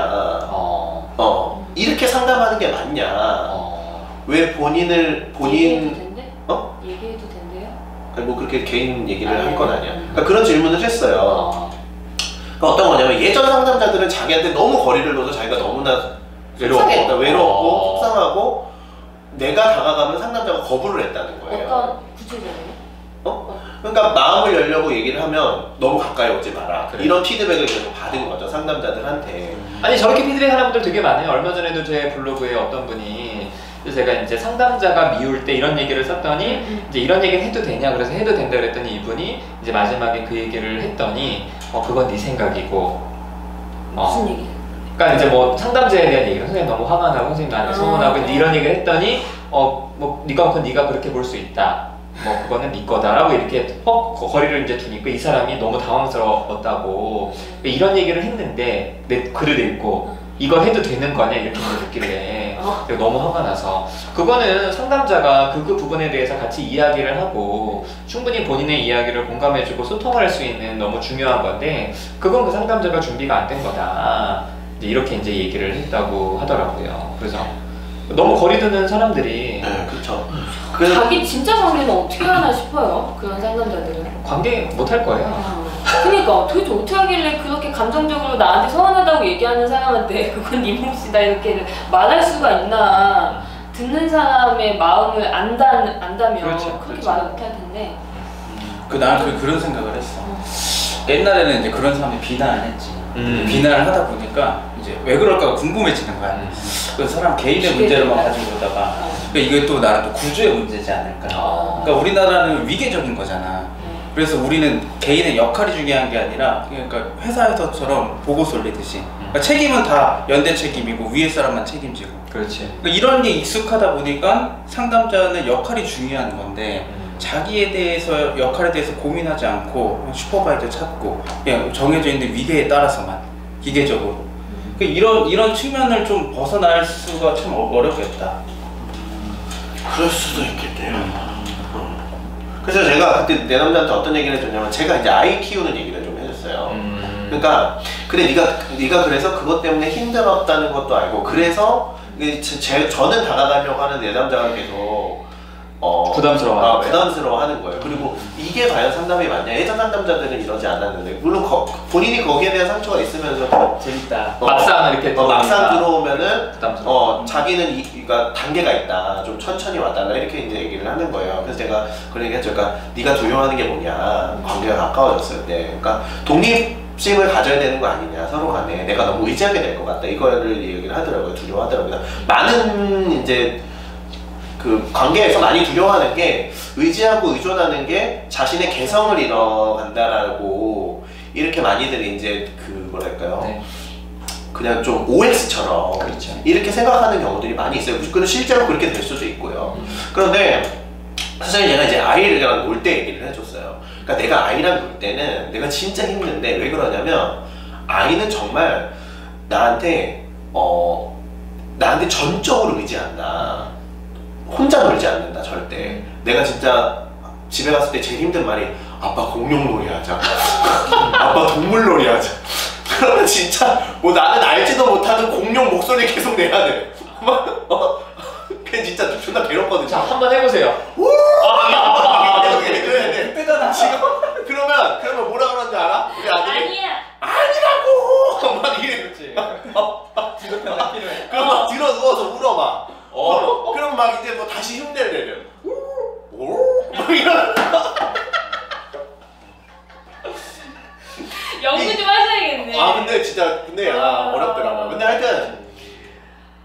어. 어 이렇게 상담하는 게 맞냐 어. 왜 본인을 얘기해도 본인 된대? 어? 얘기해도 된대요? 아니 뭐 그렇게 개인 얘기를 아, 할건 네. 아니야 그러니까 그런 질문을 했어요 어. 그러니까 어떤 거냐면 예전 상담자들은 자기한테 너무 거리를 둬서 자기가 너무나 외로웠고. 속상했다 외롭고 어. 속상하고 내가 다가가면 상담자가 거부를 했다는 거예요 어떤 구체적으로? 어? 그러니까 마음을 열려고 얘기를 하면 너무 가까이 오지 마라 그래. 이런 피드백을 계속 받은 거죠 상담자들한테 아니 저렇게 피드백 하는 분들 되게 많아요. 얼마 전에도 제 블로그에 어떤 분이 제가 이제 상담자가 미울 때 이런 얘기를 썼더니 이제 이런 얘기를 해도 되냐 그래서 해도 된다 그랬더니 이분이 이제 마지막에 그 얘기를 했더니 어 그건 네 생각이고 무슨 어. 얘기? 그러니까 이제 뭐 상담자에 대한 얘기를 선생님 너무 화가 나고 선생님 나한테 아. 서운하고 이제 이런 얘기를 했더니 어뭐 네가 그건 네가 그렇게 볼 수 있다. 뭐 그거는 네 거다라고 이렇게 어 거리를 이제 두니까 이 사람이 너무 당황스러웠다고. 이런 얘기를 했는데 내 글을 읽고 이걸 해도 되는 거냐 이렇게 물었길래. 어. 너무 화가 나서. 그거는 상담자가 그, 그 부분에 대해서 같이 이야기를 하고 충분히 본인의 이야기를 공감해주고 소통할 수 있는 너무 중요한 건데 그건 그 상담자가 준비가 안 된 거다. 이제 이렇게 이제 얘기를 했다고 하더라고요. 그래서 너무 거리두는 사람들이 네 그렇죠 그래서 자기 진짜 관계는 어떻게 하나 싶어요. 그런 상담자들은. 관계 못 할 거예요 아, 그러니까 도대체 어떻게 하길래 그렇게 감정적으로 나한테 서운하다고 얘기하는 사람한테 그건 네 몫이다 이렇게 말할 수가 있나 듣는 사람의 마음을 안다, 안다면 그렇죠, 그렇게 그렇죠. 말을 못 할 텐데 그 나는 그 그런 생각을 했어. 옛날에는 이제 그런 사람이 비난을 했지. 음. 비난을 하다 보니까 이제 왜 그럴까 궁금해지는 거야. 음. 그 사람 개인의 문제로만 가지고 오다가 그러니까 이게 또 나는 또 구조의 문제지 않을까. 어. 그러니까 우리나라는 위계적인 거잖아. 네. 그래서 우리는 개인의 역할이 중요한 게 아니라 그러니까 회사에서처럼 보고서 올리듯이 그러니까 책임은 다 연대 책임이고 위에 사람만 책임지고 그렇지 그러니까 이런 게 익숙하다 보니까 상담자는 역할이 중요한 건데 자기에 대해서 역할에 대해서 고민하지 않고 슈퍼바이저 찾고 그냥 정해져 있는 위계에 따라서만 기계적으로 그 이런 이런 측면을 좀 벗어날 수가 참 어- 어렵겠다. 그럴 수도 있겠네요. 음. 그래서 제가 그때 내 남자한테 어떤 얘기를 해줬냐면 제가 이제 아이 키우는 얘기를 좀 해줬어요. 음. 그러니까 그래 네가 네가 그래서 그것 때문에 힘들었다는 것도 알고 그래서 제- 저는 다가가려고 하는 내 남자가 계속 어, 부담스러워하는 아, 거예요? 부담스러워 하는 거예요. 그리고 이게 과연 상담이 맞냐? 예전 상담자들은 이러지 않았는데 물론 거- 본인이 거기에 대한 상처가 있으면서도 재밌다. 어, 막상 이렇게 어, 막상 들어오면은 부담스러워. 어 자기는 이, 그러니까 단계가 있다. 좀 천천히 와달라 이렇게 이제 얘기를 하는 거예요. 그래서 제가 그런 얘기했죠. 그러니까 네가 두려워하는 게 뭐냐? 관계가 가까워졌을 때, 그러니까 독립심을 가져야 되는 거 아니냐 서로 간에 내가 너무 의지하게 될 것 같다. 이거를 얘기를 하더라고요. 두려워하더라고요. 많은 이제 그 관계에서 많이 두려워하는 게 의지하고 의존하는 게 자신의 개성을 잃어간다라고 이렇게 많이들 이제 그 뭐랄까요? 네. 그냥 좀 OX처럼 그렇죠. 이렇게 생각하는 경우들이 많이 있어요. 그리고 실제로 그렇게 될 수도 있고요. 그런데 사실 얘가 이제 아이랑 놀 때 얘기를 해줬어요. 그러니까 내가 아이랑 놀 때는 내가 진짜 힘든데 왜 그러냐면 아이는 정말 나한테 어 나한테 전적으로 의지한다. 혼자 놀지 않는다 절대. 내가 진짜 집에 갔을 때 제일 힘든 말이 아빠 공룡놀이 하자. 아빠 동물놀이 하자. 그러면 진짜 뭐 나는 알지도 못하는 공룡 목소리 계속 내야 돼. 막 어? 그게 진짜 존나 괴롭거든. 자, 한번 해보세요. 돼. 지금 그러면 그러면 뭐라 그러는지 알아? 우리 아들이 아니야. 아니라고 막 이래. 그렇지. 지도편이 필요해. 그럼 막 들어 누워서 울어 막. 어. 어. 그럼 막 이제 뭐 다시 흉내를 내려. 오? 막 이런. 연구 좀 하셔야겠네. 아 근데 진짜 근데 아 아. 어렵더라고요. 근데 하여튼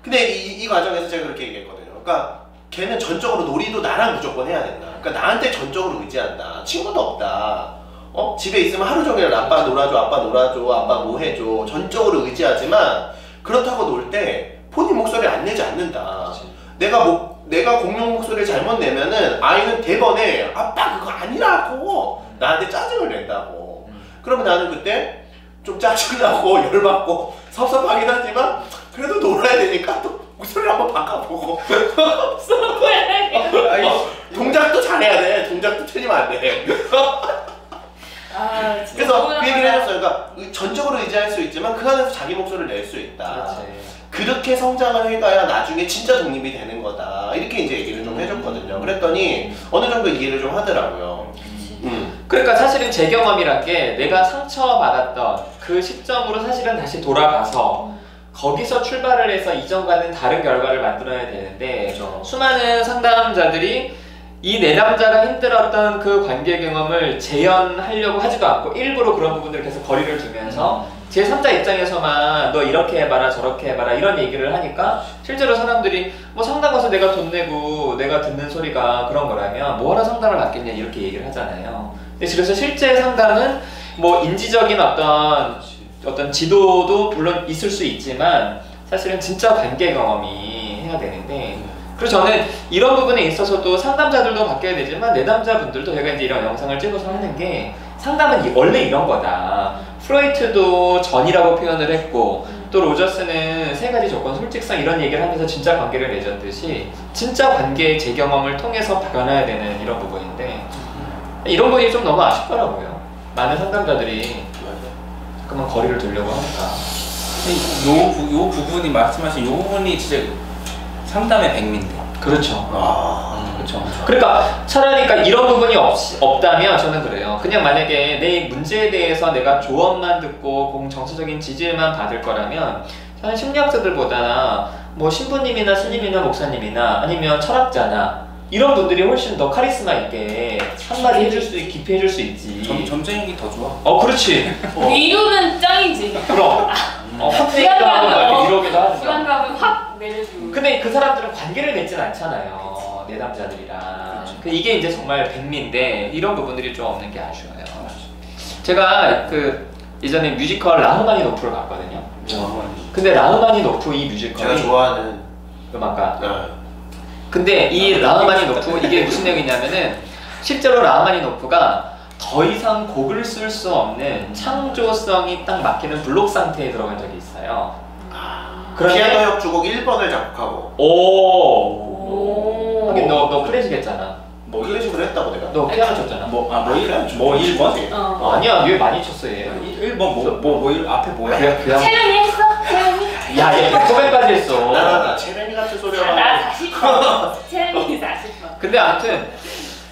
근데 이, 이 과정에서 제가 그렇게 얘기했거든요. 그러니까 걔는 전적으로 놀이도 나랑 무조건 해야 된다. 그러니까 나한테 전적으로 의지한다. 친구도 없다. 어 집에 있으면 하루 종일 아빠 놀아줘, 아빠 놀아줘, 아빠 뭐 해줘. 전적으로 의지하지만 그렇다고 놀 때 본인 목소리 안 내지 않는다. 내가 목 내가 공룡 목소리를 잘못 내면은 아이는 대번에 아빠 그거 아니라고 나한테 짜증을 낸다고. 그러면 나는 그때 좀 짜증나고 열받고 섭섭하긴 하지만 그래도 놀아야 되니까 또 목소리 한번 바꿔보고 어, 동작도 잘해야 돼 동작도 틀리면 안돼 아, 그래서 그 얘기를. 해줬어요 그러니까 의- 전적으로 의지할 수 있지만 그 안에서 자기 목소리를 낼 수 있다 그렇지. 그렇게 성장을 해가야 나중에 진짜 독립이 되는 거다. 이렇게 이제 얘기를 좀 해줬거든요. 그랬더니 어느 정도 이해를 좀 하더라고요. 음. 그러니까 사실은 제 경험이란 게 내가 상처받았던 그 시점으로 사실은 다시 돌아가서 거기서 출발을 해서 이전과는 다른 결과를 만들어야 되는데 그렇죠. 수많은 상담자들이 이 내담자가 힘들었던 그 관계 경험을 재현하려고 하지도 않고 일부러 그런 부분들을 계속 거리를 두면서 제3자 입장에서만 너 이렇게 해봐라 저렇게 해봐라 이런 얘기를 하니까 실제로 사람들이 뭐 상담 가서 내가 돈 내고 내가 듣는 소리가 그런 거라면 뭐하러 상담을 받겠냐 이렇게 얘기를 하잖아요. 근데 그래서 실제 상담은 뭐 인지적인 어떤 어떤 지도도 물론 있을 수 있지만 사실은 진짜 관계 경험이 해야 되는데 그래서 저는 이런 부분에 있어서도 상담자들도 바뀌어야 되지만 내담자분들도 제가 이제 이런 영상을 찍어서 하는 게 상담은 이- 원래 이런 거다. 프로이트도 전이라고 표현을 했고 또 로저스는 세 가지 조건 솔직성 이런 얘기를 하면서 진짜 관계를 맺었듯이 진짜 관계의 제 경험을 통해서 변해야 되는 이런 부분인데 이런 부분이 좀 너무 아쉽더라고요. 많은 상담자들이 잠깐만 거리를 두려고 하니까. 요, 부- 요 부분이 말씀하신 요 부분이 진짜 상담의 백미인데. 그렇죠. 아, 그렇죠. 그러니까 차라리 그러니까 이런 부분이 없, 없다면 저는 그래요. 그냥 만약에 내 문제에 대해서 내가 조언만 듣고 공 정서적인 지지만 받을 거라면 저는 심리학자들보다 뭐 신부님이나 스님이나 목사님이나 아니면 철학자나 이런 분들이 훨씬 더 카리스마 있게 한마디 해줄 수 있, 깊이 해줄 수 있지. 점, 점쟁이 더 좋아. 어 그렇지. 어, 위로는 짱이지. 그럼 어, 화내기도 하고 막 이렇게 이러기도 하죠. 불안감을 확 내려주고. 근데 그 사람들은 관계를 맺진 않잖아요. 내담자들이랑. 그 이게 이제 정말 백미인데 이런 부분들이 좀 없는 게 아쉬워요. 제가 그 예전에 뮤지컬 라흐마니노프를 봤거든요. 근데 라흐마니노프 이 뮤지컬이 제가 좋아하는 음악가. 네. 근데 이 라흐마니노프 이게 무슨 내용이냐면은 실제로 라마니노프가 더 이상 곡을 쓸 수 없는 창조성이 딱 막히는 블록 상태에 들어간 적이 있어요. 그런데- 피아노 협주곡 1번을 작곡하고 오. 오. 하긴 너, 너 클래식 했잖아. 뭐 클래식을 했다고 내가? 너 피아노 쳤잖아. 뭐 아뭐 그래, 뭐 1번? 어. 어, 아니야, 얘 많이 쳤어 얘. 1번 뭐 뭐 뭐 일 앞에 뭐야? 그냥 그냥. 채연이 했어? 채연이? 야, 얘 백호백까지 했어. 나나 체레니 같은 소리 아, 하고 나 40번. 채연이 40번. 근데 아무튼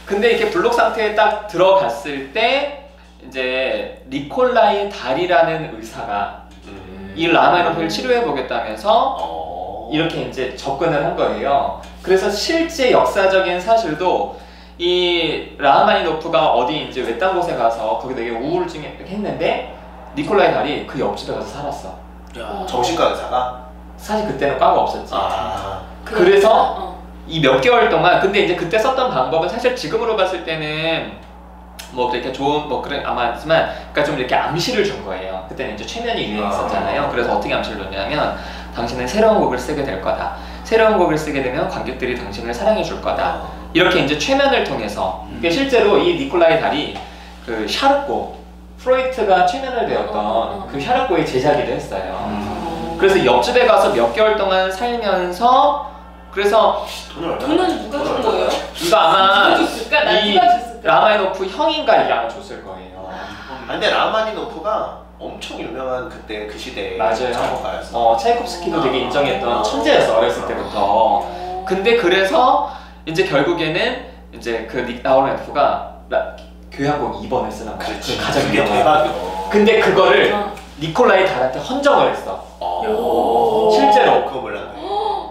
근데 이렇게 블록 상태에 딱 들어갔을 때 이제 니콜라이 달이라는 의사가 음. 이 라마노프를 치료해 보겠다면서 어. 이렇게 이제 접근을 한 거예요. 그래서 실제 역사적인 사실도 이 라마니노프가 어디 이제 외딴 곳에 가서 거기 되게 이렇게 했는데 니콜라이 달이 그 옆집에 가서 살았어. 야, 정신과 의사가? 사실 그때는 과가 없었지. 아. 그래서 어. 이몇 개월 동안 근데 이제 그때 썼던 방법은 사실 지금으로 봤을 때는 뭐 그렇게 좋은 뭐 그래 아마 하지만 그러니까 좀 이렇게 암시를 준 거예요. 그때는 이제 최면이 유행했었잖아요. 그래서 어떻게 암시를 줬냐면 당신은 새로운 곡을 쓰게 될 거다. 새로운 곡을 쓰게 되면 관객들이 당신을 사랑해 줄 거다. 이렇게 이제 최면을 통해서 음. 이게 실제로 이 니콜라이 달이 그 샤르코 프로이트가 최면을 배웠던 어, 어. 그 샤르코의 제자기도 했어요. 음. 그래서 옆집에 가서 몇 개월 동안 살면서 그래서 돈을 얼마? 돈은 누가 준 거예요? 이거 아마 이? 라흐마니노프 형인가 이게 아마 줬을 거예요. 아, 근데 라흐마니노프가 엄청 유명한 그때 그 시대의 맞아요. 작곡가였어. 어, 차이콥스키도 되게 인정했던 천재였어 어렸을 때부터. 어. 근데 그래서 이제 결국에는 이제 그닉 라마이노프가 라- 교향곡 2번을 쓰는 거야. 그렇지. 그 가장 유명한. 근데 그거를 어. 니콜라이 달한테 헌정을 했어. 어. 실제로. 그거 몰랐네.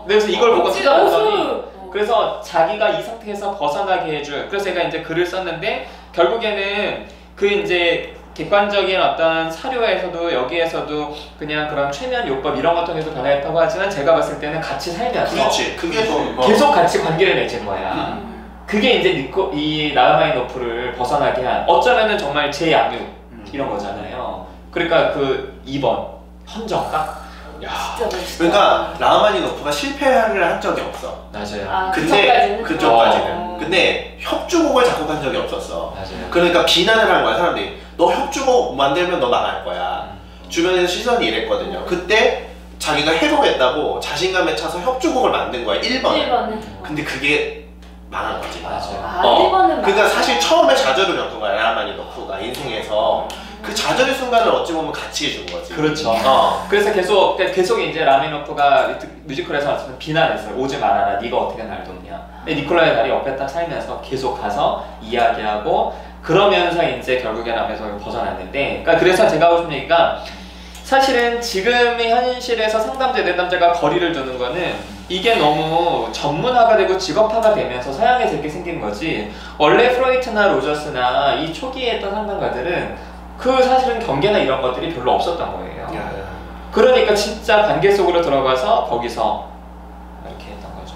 그래서 이걸 보고 찾아봤더니 그래서 자기가 이 상태에서 벗어나게 해줄 그래서 제가 이제 글을 썼는데 결국에는 그 이제 객관적인 어떤 사료에서도 여기에서도 그냥 그런 최면 요법 이런 것 통해서 변화했다고 하지만 제가 봤을 때는 같이 살면서 그렇지. 그게 더 어. 계속 같이 관계를 맺은 거야. 음. 그게 이제 니코, 이 라흐마니노프를 벗어나게 한 어쩌면은 정말 제 양육 음. 이런 거잖아요. 그러니까 그 2번 헌정가 야. 진짜 멋있다. 그러니까 라마니노프가 실패를 한 적이 없어. 맞아요. 아, 근데 그쪽까지는? 그쪽까지는. 어. 근데 협주곡을 작곡한 적이 없었어. 맞아요. 그러니까 비난을 한 거야 사람들이. 너 협주곡 만들면 너 나갈 거야. 주변에서 시선이 이랬거든요. 그때 자기가 해보겠다고 자신감에 차서 협주곡을 만든 거야 1번. 1번은. 근데 그게 망한 거지. 맞아요. 아, 어. 1번은. 그러니까 사실 처음에 좌절을 겪은 거야 라마니노프가 인생에서 그 좌절의 순간을 어찌 보면 같이 해준 거지. 그렇죠. 어. 그래서 계속 그러니까 계속 이제 라미노프가 뮤지컬에서 왔으면 비난했어요. 오지 말아라. 네가 어떻게 날 돕냐. 근데 니콜라의 날이 옆에 딱 살면서 계속 가서 이야기하고 그러면서 이제 결국엔 앞에서 벗어났는데, 그러니까 그래서 제가 하고 싶은 얘기가 사실은 지금의 현실에서 상담자 내담자가 거리를 두는 거는 이게 너무 전문화가 되고 직업화가 되면서 서양에서 이렇게 생긴 거지 원래 프로이트나 로저스나 이 초기에 했던 상담가들은 그 사실은 경계나 이런 것들이 별로 없었던 거예요. 그러니까 진짜 관계 속으로 들어가서 거기서 이렇게 했던 거죠.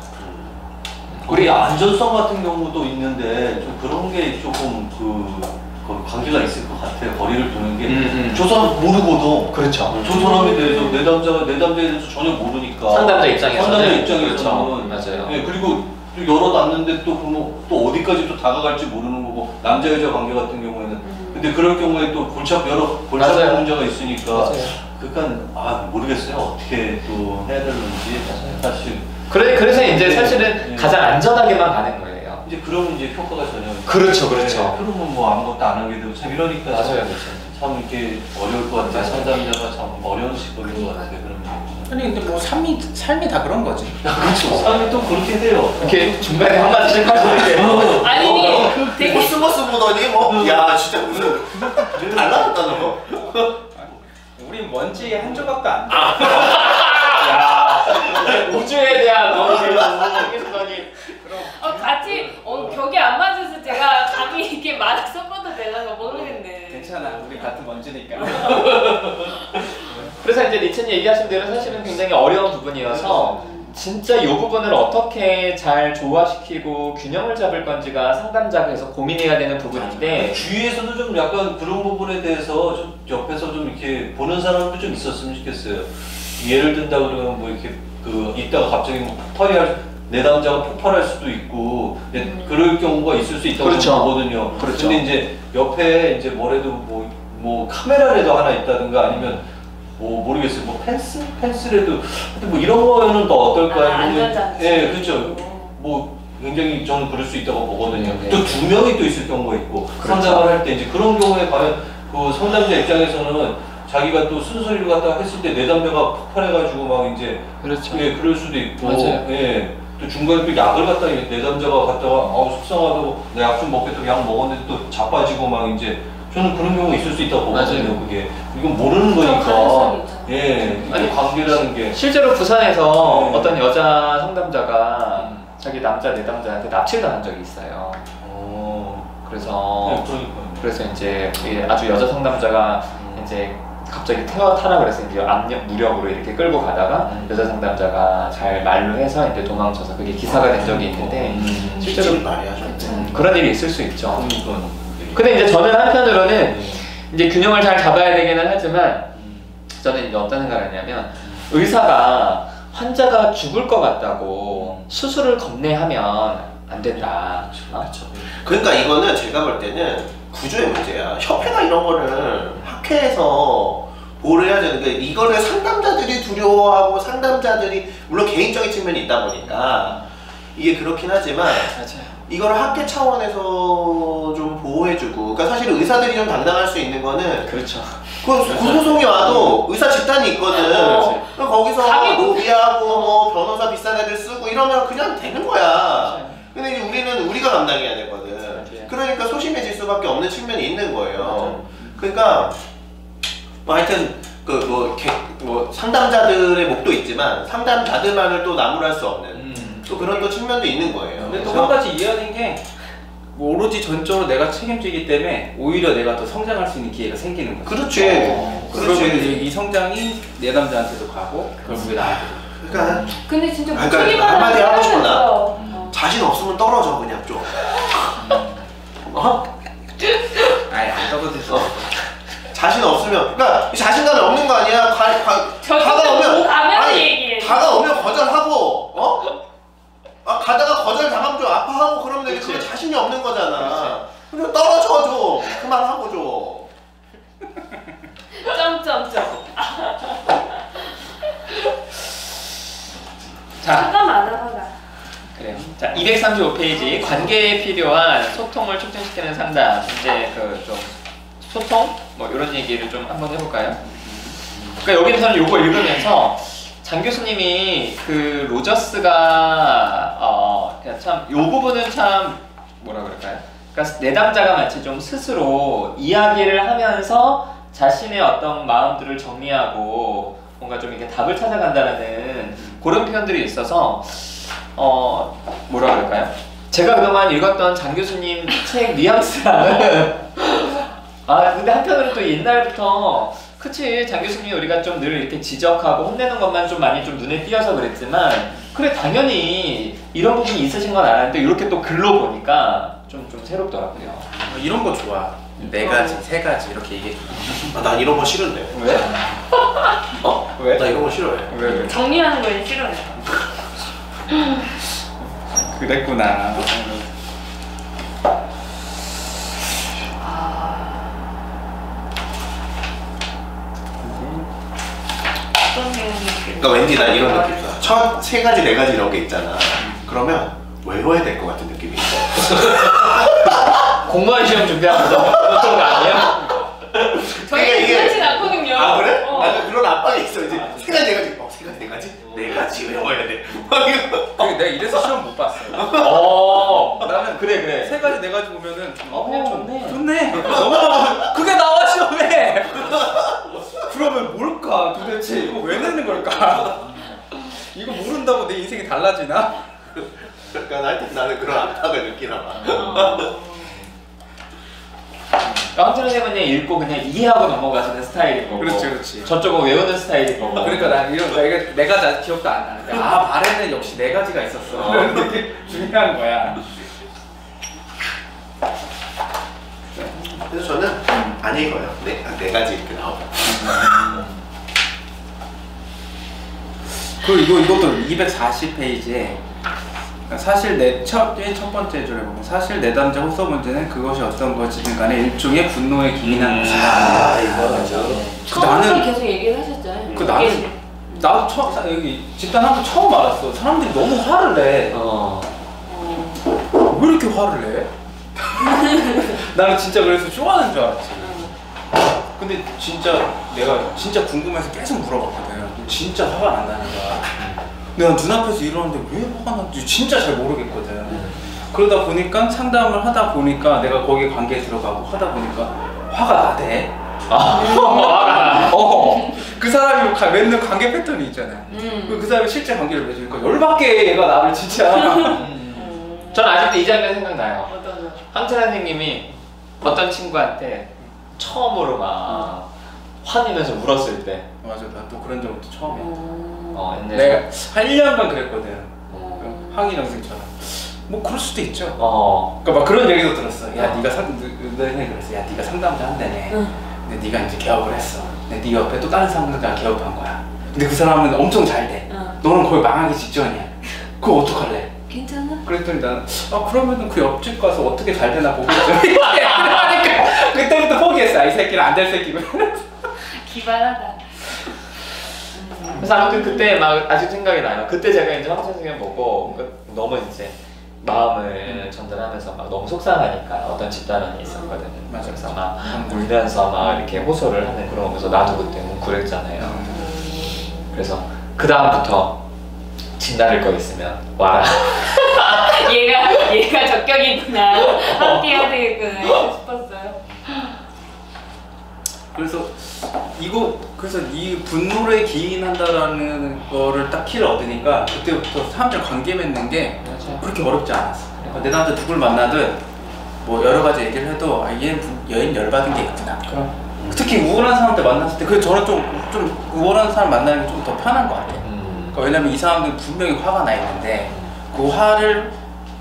우리 안전성 같은 경우도 있는데 좀 그런 게 조금 그, 그 관계가 있을 것 같아요. 거리를 두는 게. 음, 음. 저 사람 모르고도 그렇죠. 저 사람에 대해서 내 남자가 내 남자에 대해서 전혀 모르니까 상담자 입장에서는 상담자 입장에서는 그렇죠. 맞아요. 예, 그리고 또 열어놨는데 또, 또 어디까지 또 다가갈지 모르는 거고 남자 여자 관계 같은 경우에는 음. 근데 그럴 경우에 또 골차 여러 골차 맞아요. 문제가 있으니까 맞아요. 그러니까 아 모르겠어요 어떻게 또 해야 되는지 사실 그래, 그래서 이제 사실은 예. 가장 안전하게만 가는 거예요. 이제 그러면 이제 효과가 전혀 그렇죠, 그렇죠. 네, 그러면 뭐 아무것도 안 하게 되고 참 이러니까 참, 맞아요. 참 이렇게 어려울 것 같아요 맞아요. 상담자가 참 어려운 시골인 것 같아요 그런 게 아니 근데 뭐 삶이 삶이 다 그런 거지. 그렇죠 사람이 또 그렇게 돼요 이렇게 중간에 한마디 씩 하시는데 어. 아니, 되게. 코스모스 보더니 뭐, 야 진짜 무슨 달라졌다 너. 우린 먼지 한 조각도 안 돼. 야, 우주에 대한 너무 생기더니 어, 같이 어, 격이 안 맞아서 제가 감히 이렇게 말을 섞어도 되나 모르겠네. 괜찮아. 우리 같은 먼지니까. 그래서 이제 리첸이 얘기하신 대로 사실은 굉장히 어려운 부분이어서 진짜 이 부분을 어떻게 잘 조화시키고 균형을 잡을 건지가 상담자에서 고민해야 되는 부분인데 주위에서도 좀 약간 그런 부분에 대해서 좀 옆에서 좀 이렇게 보는 사람도 좀 있었으면 좋겠어요. 예를 든다 그러면 뭐 이렇게 그 있다가 갑자기 뭐 털이 할 내담자가 폭발할 수도 있고 네, 그럴 경우가 있을 수 있다고 그렇죠. 보거든요. 그렇죠. 근데 이제 옆에 이제 뭐래도 뭐, 뭐 카메라라도 하나 있다든가 아니면 뭐 모르겠어요. 뭐 펜스 펜스라도 하여튼 뭐 이런 거는 또 어떨까? 아. 예, 그렇죠. 뭐 굉장히 저는 그럴 수 있다고 보거든요. 네. 또두 명이 또 있을 경우가 있고 그렇죠. 상담을 할 때 이제 그런 경우에 과연 그 상담자 입장에서는 자기가 또 순서리를 갖다가 했을 때 내담자가 폭발해가지고 막 이제 그렇죠. 예 그럴 수도 있고 맞아요. 예. 또 중간에 또 약을 갖다 내담자가 갖다가 아우 속상하다고 내 약 좀 먹겠다고 약 먹었는데 또 자빠지고 막 이제 저는 그런 경우가 있을 수 있다고 보거든요. 그게 이건 모르는 거니까. 예 아니, 관계라는 게 실제로 부산에서 네. 어떤 여자 상담자가 음. 자기 남자 내담자한테 납치를 당한 적이 있어요. 어. 그래서 네, 그러니까요. 그래서 이제 이 아주 여자 상담자가 음. 이제 갑자기 태워 타라 그래서 이제 압력 무력으로 이렇게 끌고 가다가 음. 여자 상담자가 잘 말로 해서 이제 도망쳐서 그게 기사가 된 적이 있는데 음. 실제로 실제로 말이 하죠. 음, 그런 일이 있을 수 있죠. 그러니까요. 근데 이제 저는 한편으로는 네. 이제 균형을 잘 잡아야 되기는 하지만 저는 이제 어떤 생각을 했냐면 의사가 환자가 죽을 것 같다고 수술을 겁내하면 안 된다. 어? 그렇죠. 그러니까 이거는 제가 볼 때는 구조의 문제야. 협회가 이런 거를 학회에서 보호를 해야 되는 게 이거를 상담자들이 두려워하고 상담자들이 물론 개인적인 측면이 있다 보니까 이게 그렇긴 하지만 맞아요. 이거를 학회 차원에서 좀 보호해주고 그러니까 사실 의사들이 좀 당당할 수 있는 거는 그렇죠. 그 구소송이 와도 의사 집단이 있거든. 그렇지. 그럼 거기서 자기 뭐- 로비하고 뭐 변호사 비싼 애들 쓰고 이러면 그냥 되는 거야. 근데 이제 우리는 우리가 감당해야 되거든. 그러니까 소심해질 수밖에 없는 측면이 있는 거예요. 그러니까 뭐 하여튼 그뭐 상담자들의 목도 있지만 상담자들만을 또 나무랄 수 없는 음. 또 그런 또 측면도 있는 거예요. 근데 또 한 가지 이해하는 게 뭐 오로지 전적으로 내가 책임지기 때문에 오히려 내가 더 성장할 수 있는 기회가 생기는 거죠. 그렇지. 어, 그러면 이제 그렇지. 이 성장이 내 남자한테도 가고 결국에 나한테도. 그러니까 근데 진짜 아, 그러니까 책임하는 한마디 하고. 사람이었어. 어. 자신 없으면 떨어져 그냥 좀. 어? 아예 안 떨어졌어. 자신 없으면 그러니까 이 자신감이 없는 거 아니야? 가, 가, 다가오면 가면 아니, 얘기해. 다가오면 거절하고 어? 아 가다가 거절 당하면 좀 아파하고 그러면 되지 그건 자신이 없는 거잖아. 그냥 떨어져 좀 그만하고 좀. 점점점. 자. 그래요. 자, 235페이지 관계에 필요한 소통을 촉진시키는 상담. 이제 그 좀 소통 뭐 이런 얘기를 좀 한번 해볼까요? 그러니까 여기는 저는 요거 읽으면서 장 교수님이 그 로저스가 어 그냥 참요 부분은 참 뭐라 그럴까요? 그러니까 내담자가 마치 좀 스스로 이야기를 하면서 자신의 어떤 마음들을 정리하고 뭔가 좀 이렇게 답을 찾아간다라는 그런 표현들이 있어서 어 뭐라 그럴까요? 제가 그동안 읽었던 장 교수님 책 뉘앙스랑은 아 근데 한편으로 또 옛날부터 그치 장 교수님 우리가 좀 늘 이렇게 지적하고 혼내는 것만 좀 많이 좀 눈에 띄어서 그랬지만 그래 당연히 이런 부분이 있으신 건 알았는데 이렇게 또 글로 보니까 좀 좀 새롭더라고요. 어, 이런 거 좋아. 네 가지, 세 가지 이렇게 얘기해. 아, 난 이런 거 싫은데. 왜? 어? 왜? 나 이런 거 싫어해. 왜 왜? 정리하는 거 싫어해. 그랬구나. 어떤 내용이 그러니까 왠지 난 이런 느낌 있어. 첫세 가지 네 가지 이런 게 있잖아. 그러면 외워야 될 것 같은 느낌이 있어. 공무원 시험 준비하면서 그런 거 아니에요? 저희 그러니까 이게- 그렇진 않거든요. 아 그래? 어. 나는 그런 압박이 있어. 이제 세 가지 네 가지. 어, 세 가지 네 가지? 네 가지 외워야 돼. 막 이거. 그 내가 이래서 시험 못 봤어요. 어 나는 그래 그래. 세 가지 네 가지 보면은 어, 그냥 좋네. 좋네. 넘어가면 그게 나와 시험에. 그러면 뭘 까 도대체 이거 왜 내는 걸까? 이거 모른다고 내 인생이 달라지나? 그러니까 하여튼 나는 그런 압박을 느끼나 봐. 어. 황준호 선생님은 그냥 읽고 그냥 이해하고 넘어가시는 스타일인 거고 그렇지, 그렇지. 저쪽은 외우는 스타일인 거고 그러니까 난 이런 내가 네 가지 아직 기억도 안 나는데 아 발에는 역시 네 가지가 있었어. 이런 게 중요한 거야. 그래서 저는 안 읽어요. 네, 네 가지 이렇게 나오고. 그 이거 이것도 240페이지에 그러니까 사실 내첫 첫 번째 줄에 보면 사실 내담자 호소 문제는 그것이 어떤 것이든 간에 일종의 분노에 기인한 것이다. 아 이거 맞아. 그 처음부터 나는 계속 얘기를 하셨잖아요. 그 나는 나도 처음 사- 여기 집단 한번 처음 알았어. 사람들이 너무 화를 내. 어. 어, 왜 이렇게 화를 내? 나는 진짜 그래서 쇼하는 줄 알았지. 근데 진짜 내가 진짜 궁금해서 계속 물어봤거든. 진짜 화가 난다는 거야. 내가 눈앞에서 이러는데 왜 화가 났지? 진짜 잘 모르겠거든. 그러다 보니까 상담을 하다 보니까 내가 거기 관계에 들어가고 하다 보니까 화가 나대. 아, 어. 그 사람이 가- 맺는 관계 패턴이 있잖아요. 음. 그, 그 사람이 실제 관계를 맺으니까 열받게 얘가 나를 진짜. 음. 전 아직도 이 장면 생각나요. 황철 선생님이 어떤 친구한테 처음으로 막 화내면서 울었을 때, 맞아, 나또 그런 적도 처음이야. 어. 어, 옛날에 내가 한 1년간 그랬거든. 어. 항의 영생처럼. 뭐 그럴 수도 있죠. 어, 그러니까 막 그런 얘기도 들었어. 야, 어. 네가 상, 너 형이 그랬어. 야, 네가 상담자 한다네. 응. 근데 네가 이제 개업을 했어. 근데 네 옆에 또 다른 상담자 개업한 거야. 근데 그 사람은 엄청 잘 돼. 어. 너는 거의 망하기 직전이야. 그거 어떡할래? 괜찮아? 그랬더니 나는 아 그러면은 그 옆집 가서 어떻게 잘 되나 보겠죠. 그때부터 포기했어. 아, 이 새끼는 안 될 새끼고. 기발하다. 그래서 아무튼 그때 막 아직 생각이 나요. 그때 제가 이제 황 선생님 보고 그 너무 이제 마음을 전달하면서 막 너무 속상하니까 어떤 집단원이 있었거든요. 맞아, 그래서. 막 음. 울면서 막 이렇게 호소를 하는 그런 거면서 나도 그때 뭉클했잖아요. 그래서 그 다음부터 진단할 거 있으면 와라. 얘가 얘가 적격이구나. 함께 해야 되겠구나 싶었어요. 그래서 이거 그래서 이 분노에 기인한다라는 거를 딱 키를 얻으니까 그때부터 사람들 관계 맺는 게 맞아요. 그렇게 어렵지 않았어. 그러니까 내 남자 누굴 만나든 뭐 여러 가지 얘기를 해도 아, 얘는 분- 여인 열받은 게 있구나. 그럼. 특히 우울한 사람들 만났을 때, 그 저는 좀, 좀 우울한 사람 만나는 게 좀 더 편한 것 같아요. 음. 그러니까 왜냐면 이 사람들은 분명히 화가 나 있는데 그 화를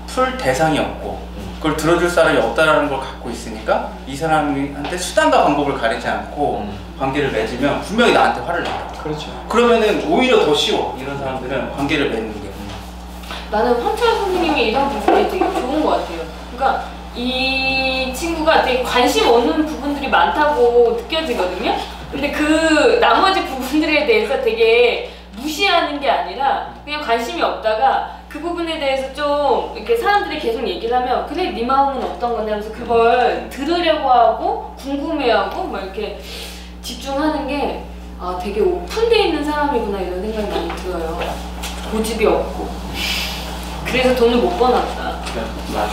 풀 대상이 없고 그걸 들어줄 사람이 없다라는 걸 갖고 있으니까 이 사람한테 수단과 방법을 가리지 않고 음. 관계를 맺으면 분명히 나한테 화를 낸다. 그렇죠. 그러면은 오히려 더 쉬워 이런 사람들은 관계를 맺는 게. 나는 황철 선생님이 이런 부분이 되게 좋은 것 같아요. 그러니까 이 친구가 되게 관심 없는 부분들이 많다고 느껴지거든요. 근데 그 나머지 부분들에 대해서 되게 무시하는 게 아니라 그냥 관심이 없다가 그 부분에 대해서 좀 이렇게 사람들이 계속 얘기를 하면 그래 네 마음은 어떤 건데 하면서 그걸 들으려고 하고 궁금해하고 막 이렇게 집중하는 게 아 되게 오픈돼 있는 사람이구나 이런 생각이 많이 들어요. 고집이 없고 그래서 돈을 못 버놨다. 맞아.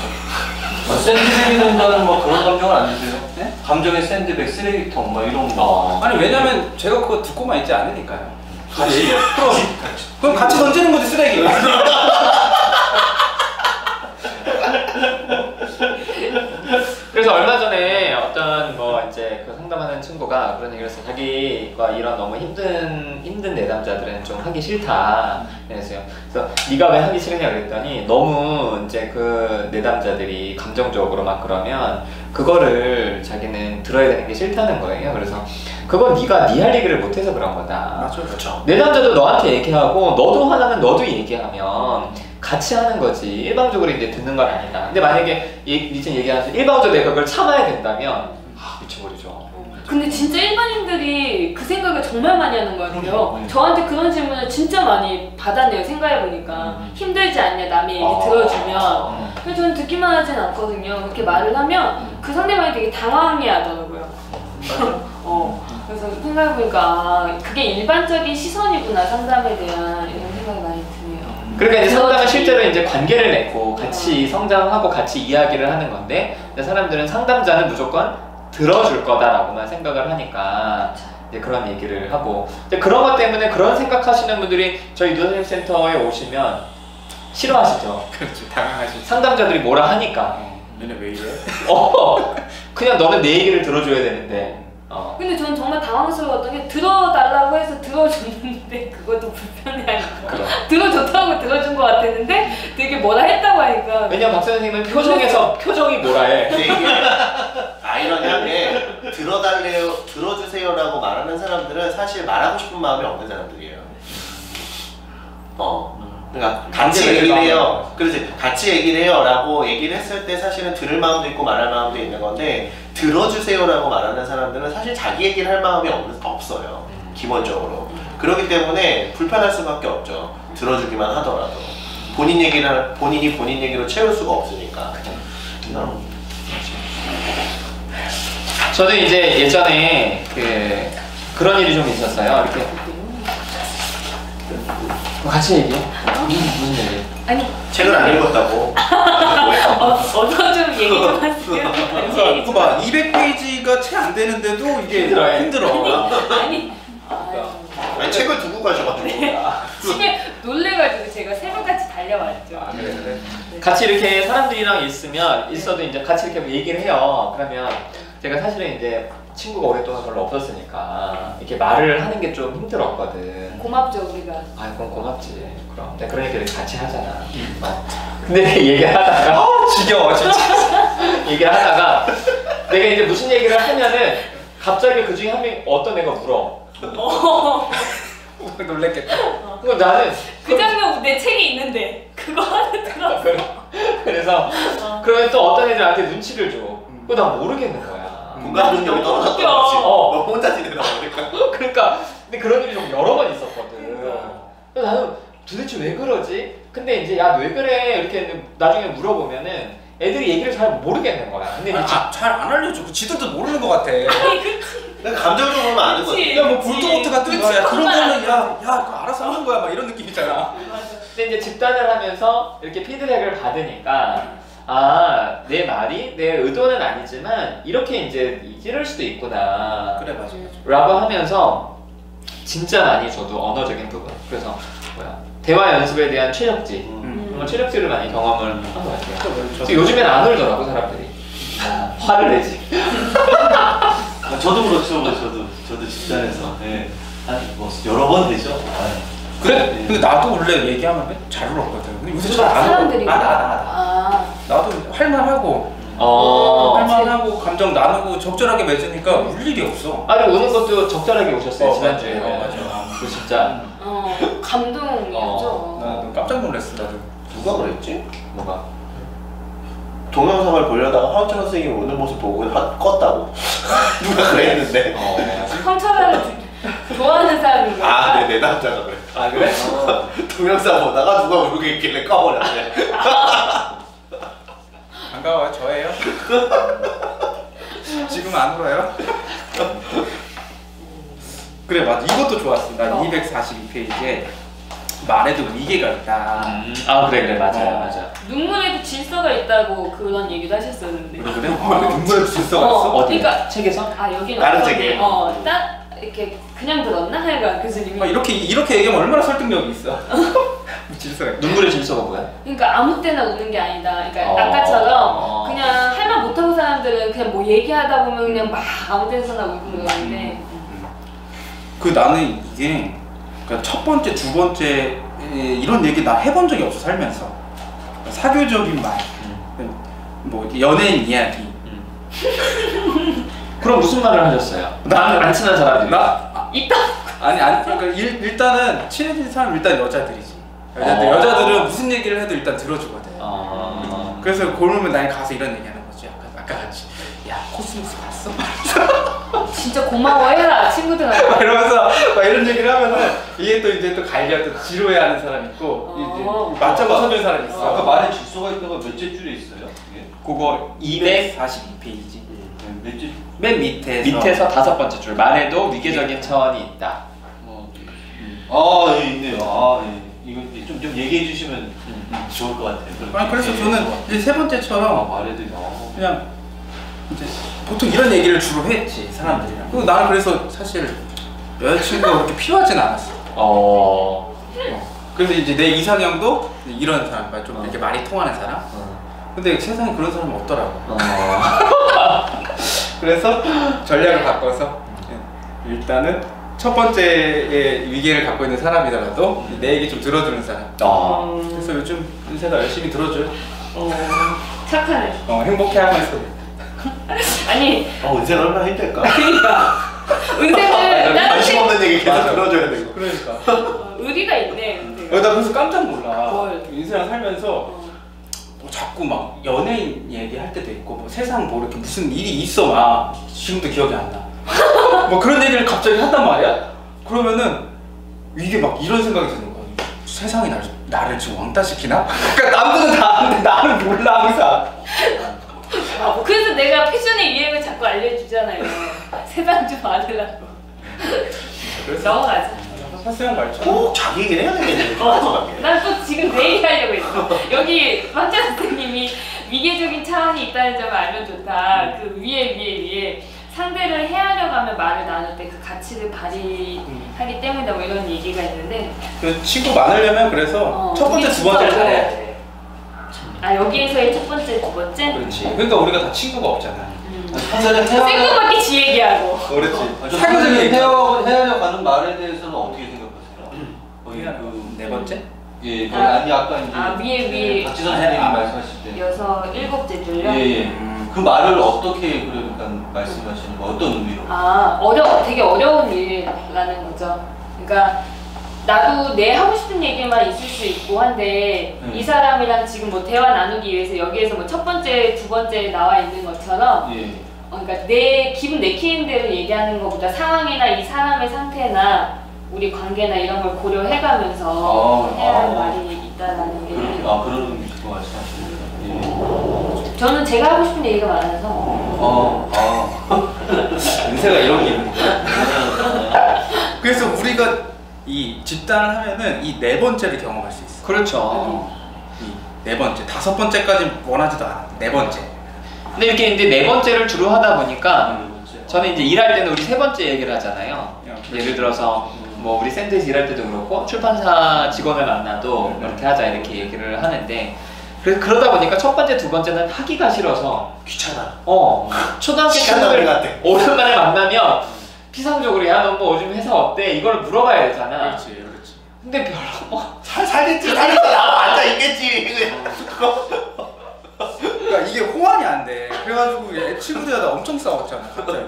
아, 샌드백이 된다는 뭐 그런 감정은 안 드세요? 네? 감정의 샌드백, 쓰레기통 막 이런 거. 어. 아니 왜냐면 제가 그거 듣고만 있지 않으니까요. 같이 그럼 그럼 같이 던지는 거지 쓰레기. 그래서 얼마 전에 어떤 뭐 이제 그 상담하는 친구가 그런 얘기를 했어요. 자기가 이런 너무 힘든 힘든 내담자들은 좀 하기 싫다. 그래서요. 그래서 네가 왜 하기 싫으냐 그랬더니 너무 이제 그 내담자들이 감정적으로 막 그러면 그거를 자기는 들어야 되는 게 싫다는 거예요. 그래서 그건 네가 네 할 얘기를 못해서 그런 거다. 맞아. 그렇죠. 내담자도 너한테 얘기하고 너도 화나면 너도 얘기하면 같이 하는 거지 일방적으로 이제 듣는 건 아니다. 근데 만약에 이- 니진 얘기하면서 일방적으로 내가 그걸 참아야 된다면 아 미쳐버리죠. 근데 진짜 일반인들이 그 생각을 정말 많이 하는 것 같아요. 그럼요. 음. 저한테 그런 질문을 진짜 많이 받았네요. 생각해보니까. 음. 힘들지 않냐, 남의 얘기 어. 들어주면. 음. 근데 저는 듣기만 하진 않거든요. 그렇게 말을 하면 그 상대방이 되게 당황해 하더라고요. 어. 그래서 생각해보니까 아, 그게 일반적인 시선이구나, 상담에 대한 이런 생각이 많이 드네요. 그러니까 이제 상담은. 실제로 이제 관계를 맺고 같이 성장하고 같이 이야기를 하는 건데 사람들은 상담자는 무조건 들어줄 거다라고만 생각을 하니까 이제 그런 얘기를 하고 근데 그런 것 때문에 그런 생각하시는 분들이 저희 누선생 센터에 오시면 싫어하시죠. 그렇지 당황하지. 상담자들이 뭐라 하니까 얘네 왜 이래? 어 그냥 너는 내 얘기를 들어줘야 되는데. 어. 근데 저는 정말 당황스러웠던 게 들어달라고 해서 들어줬는데 그것도 불편해하니까. 그럼. 들어줬다고 들어준 것 같았는데 되게 뭐라 했다고 하니까. 왜냐면 박 선생님은 표정에서 표정이 뭐라 해. 근데 이게 아이러니한 게 들어달래요, 들어주세요라고 말하는 사람들은 사실 말하고 싶은 마음이 없는 사람들이에요. 어. 그러니까 같이 관계를 얘기를 해요. 그렇지. 같이 얘기를 해요라고 얘기를 했을 때 사실은 들을 마음도 있고 말할 마음도 있는 건데 들어주세요라고 말하는 사람들은 사실 자기 얘기를 할 마음이 없, 없어요. 기본적으로. 그렇기 때문에 불편할 수밖에 없죠. 들어주기만 하더라도 본인 얘기를 본인이 본인 얘기로 채울 수가 없으니까. 음. 저도 이제 예전에 그 그런 일이 좀 있었어요. 이렇게 같이 얘기해. 무슨 얘기? 아니 책을 안 읽었다고. 어, 어서 좀 얘기 좀 하세요. 그러니까 그거 봐 200페이지가 채 안 되는데도 이게 힘들어해. 힘들어. 아니 아유, 아니 책을 두고 가셔가지고. 집에 놀래가지고 제가 새벽같이 달려왔죠. 아, 그래, 그래. 같이 이렇게 사람들이랑 있으면 있어도 이제 같이 이렇게 뭐 얘기를 해요. 그러면 제가 사실은 이제 친구가 오랫동안 별로 없었으니까 이렇게 말을 하는 게 좀 힘들었거든. 고맙죠 우리가. 아, 그럼 고맙지. 그럼. 내가 그러니까 이렇게 같이 하잖아. 어. 근데 얘기를 하다가 지겨워 진짜. 얘기를 하다가 내가 이제 무슨 얘기를 하면은 갑자기 그 중에 한명 어떤 애가 울어. 놀랬겠다. 그럼 나는 그 장면 내 책에 있는데 그거 하나 들었어. 그래서 어. 그러면 또 어떤 애들한테 눈치를 줘. 그거 나 모르겠는 거야. 공간 능력이 떨어졌던 웃겨. 거지. 어. 너 혼자 지내다 보니까. 그러니까 근데 그런 일이 좀 여러 번 있었거든. 그러니까. 그래서 나는 도대체 왜 그러지? 근데 이제 야 왜 그래 이렇게 나중에 물어보면은 애들이 얘기를 잘 모르겠는 거야. 근데 아, 잘안 알려줘. 그 지들도 모르는 것 같아. 내가 감정적으로 보면 아는 거지. 그치. 야뭐 불도모트 같은 거야. 야, 그런 거는 야야 그거 알아서 하는 거야. 막 이런 느낌이잖아. 근데 이제 집단을 하면서 이렇게 피드백을 받으니까 아 내 말이 내 의도는 아니지만 이렇게 이제 이럴 수도 있구나. 그래 맞아 맞아. 라고 하면서 진짜 많이 저도 언어적인 부분 그래서 뭐야 대화 연습에 대한 최적지 음. 음. 최적지를 많이 경험을 한 것 같아요. 그래서 요즘엔 안 울더라고 사람들이 화를 내지. 아, 저도 그렇죠. 저도 저도 집단에서 예. 한뭐 여러 번 되죠. 아, 그래? 네. 근데 나도 원래 얘기하면 잘 울었거든. 근데 요새 잘안 울어. 사람들이 나, 나, 나, 나. 아, 나도 할만하고 어. 할만하고 감정 나누고 적절하게 맺으니까 울 일이 없어. 아니 우는 것도 적절하게 오셨어요 어, 지난주에. 맞아. 어, 맞아. 그 진짜 어 감동이었죠. 어. 나 깜짝 놀랐어 나도. 누가 그랬지? 뭐가 동영상을 보려다가 하우철 선생님이 우는 모습 보고 하, 껐다고. 누가 그랬는데. 어. 주- 좋아하는 사람인 거야. 아, 네, 내 남자가 그래. 아 그래? 동영상 보다가 누가 울고 있길래 꺼버렸네. 반가워요 저예요. 지금 안 울어요? 그래 맞아 이것도 좋았어. 나 어. 242페이지에 말에도 위계가 있다. 음, 아 그래 그래 맞아요 어. 맞아. 눈물에도 질서가 있다고 그런 얘기도 하셨었는데. 그래 그래? 아, 눈물에 질서가 어. 있어? 어 디? 그러니까- 책에서? 아 여기는 다른 책이에요? 어, 딱 이렇게 그냥 들었나 하여간 교수님이. 아, 이렇게 이렇게 얘기하면 얼마나 설득력이 있어. 질서가. 눈물의 질서가 뭐야? 그러니까 아무 때나 우는 게 아니다. 그러니까 어. 아까처럼 그냥 할 말 못하고 사람들은 그냥 뭐 얘기하다 보면 그냥 막 아무 데서나 울고 그러는데 그 나는 이게 그러니까 첫 번째, 두 번째 에, 이런 얘기 나 해본 적이 없어 살면서 사교적인 말, 뭐 연예인 이야기. 그럼 무슨 말을 하셨어요? 나는 안 친한 사람들이. 나 있다. 아니 아니 그러니까 일, 일단은 친해진 사람 일단 여자들이지. 여자들 어. 여자들은 무슨 얘기를 해도 일단 들어주거든. 어. 그래서 그러면 난 가서 이런 얘기하는 거지. 아까 아까 같이 야 코스모스 봤어? 진짜 고마워해라 친구들한테. 막 이러면서 막 이런 얘기를 하면은 이게 또 이제 또 갈려 또 지루해하는 사람 있고 어. 이제 맞장구 쳐주는 사람 있어. 아까 말에 질서가 있다가 몇째 줄에 있어요? 이게 그거 242페이지 네, 몇째 맨 밑에서 밑에서 다섯 번째 줄 말에도 위계적인 차원이 있다. 뭐, 아, 예, 있네요. 아, 예. 좀, 좀 얘기해 주시면 음, 좋을 것 같아요. 아니 그래서 예, 저는 이제 세 아, 번째처럼 말해도 어. 그냥 이제 보통 이런 얘기를 주로 했지 사람들이랑 그리고 나는 그래서 사실 여자친구가 그렇게 필요하진 않았어 어. 그래서 이제 내 이상형도 이런 사람 그러니까 좀 어. 이렇게 말이 통하는 사람 어. 근데 세상에 그런 사람이 없더라고 어. 그래서 전략을 바꿔서 일단은 첫 번째의 위계를 갖고 있는 사람이더라도 내 얘기 좀 들어주는 사람 어. 그래서 요즘 은세가 열심히 들어줘요 어, 착하네. 어, 행복해하면서 아니 어, 은세는 얼마나 힘들까? 그러니까 은세는 다른 관심 책 없는 얘기 계속 맞아. 들어줘야 되고. 그러니까 어, 의리가 있네 은세가. 어, 나 그래서 깜짝 놀라. 뭘? 인생을 살면서 어. 뭐 자꾸 막 연예인 얘기할 때도 있고 뭐 세상 뭐 이렇게 무슨 일이 있어 막 지금도 기억이 안 나. 뭐 그런 얘기를 갑자기 한단 말이야? 그러면은 이게 막 이런 생각이 드는 거야. 세상이 날, 나를 지금 왕따시키나? 그러니까 남들은 다 아는데 나는 몰라 항상. 아, 뭐 그래서 내가 패션의 유행을 자꾸 알려주잖아요. 세상 좀 알으라고. 넘어가자. 사스형 말처럼. 꼭 자기 얘기를 해야 되겠네. 어. 난또 지금 내 얘기 하려고 했어. 여기 황자 선생님이 위계적인 차원이 있다는 점을 알면 좋다. 그 위에 위에 위에 상대를 헤아려 가면 말을 나눌 때 그 가치를 발휘하기 때문이다 뭐 이런 얘기가 있는데 그 친구 많으려면 그래서 어, 첫 번째 두 번째를 잘해야 돼. 아 여기에서의 첫 번째 두 번째 그렇지. 그러니까 우리가 다 친구가 없잖아. 음. 헤어 생각밖에 지 얘기하고 그렇지. 사교적인 얘기. 헤어 헤어져 가는 말에 대해서는 어떻게 생각하세요? 거의 그 네 번째? 예, 그 아, 아니 아까 이제 아, 위에, 위에. 박지선 선생님이 아, 말씀하실 때 여섯 일곱째 줄요. 예, 예. 음. 그 말을 어떻게 그러니까 말씀하시는 거 어떤 의미로? 아 어려 되게 어려운 일이라는 거죠. 그러니까 나도 내 하고 싶은 얘기만 있을 수 있고 한데 음. 이 사람이랑 지금 뭐 대화 나누기 위해서 여기에서 뭐 첫 번째, 두 번째 나와 있는 것처럼 예. 어, 그러니까 내 기분 내키는 대로 얘기하는 것보다 상황이나 이 사람의 상태나 우리 관계나 이런 걸 고려해가면서 아, 해야 할 아. 말이 있다라는 게 그렇게 아 그런 말씀하시는 거예요. 예. 저는 제가 하고 싶은 얘기가 많아서 어, 아. 은세가 이런 기분이야. 그래서 우리가 이 집단을 하면은 이 네 번째를 경험할 수 있어. 그렇죠. 이 네 번째, 다섯 번째까지 원하지도 않아. 네 번째. 근데 이렇게 이제 네 번째를 주로 하다 보니까 음. 저는 이제 일할 때는 우리 세 번째 얘기를 하잖아요. 야, 예를 들어서 뭐 우리 샌드에서 일할 때도 그렇고 출판사 직원을 만나도 음. 이렇게 하자 이렇게 얘기를 하는데 그래서 그러다 보니까 첫 번째 두 번째는 하기가 싫어서 귀찮아. 어 초등학교 친구들 같아. 오랜만에 만나면 피상적으로 야 너 뭐 요즘 회사 어때 이걸 물어봐야 되잖아. 그렇지, 그렇지. 근데 별로 뭐 살 살겠지 살겠지 나도 앉아 있겠지. 그거. 그러니까 이게 호환이 안 돼. 그래가지고 얘 친구들이랑 나 엄청 싸웠잖아, 갑자기.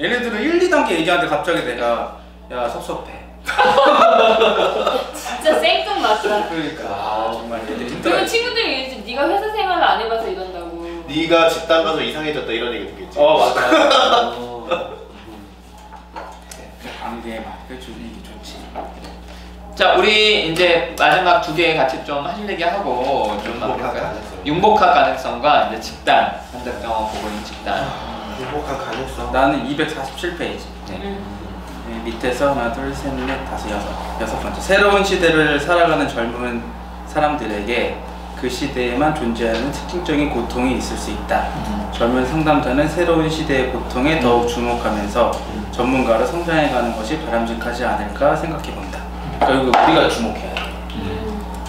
얘네들은 1, 2단계 얘기하는데 갑자기 내가 야 섭섭해. 진짜 생뚱맞다. 그러니까 아, 정말 힘들어. 그리고 친구들이 얘기했지 네가 회사 생활을 안 해봐서 이런다고. 네가 집단 가서 이상해졌다 이런 얘기 듣겠지. 어 맞아. 어. 관계 막 그래 주는 게 좋지. 자 우리 이제 마지막 두 개 같이 좀 하실 얘기 하고 좀 융복학? 가능성. 융복학 가능성과 이제 집단 한정병원 보고 있는 집단. 행복한 가능성. 나는 247페이지. 네. 음. 네, 밑에서 하나, 둘, 셋, 넷, 다섯, 여섯. 여섯 번째. 새로운 시대를 살아가는 젊은 사람들에게 그 시대에만 존재하는 특징적인 고통이 있을 수 있다. 젊은 상담자는 새로운 시대의 고통에 더욱 주목하면서 전문가로 성장해가는 것이 바람직하지 않을까 생각해 본다. 그러니까 이거 우리가 주목해야 돼.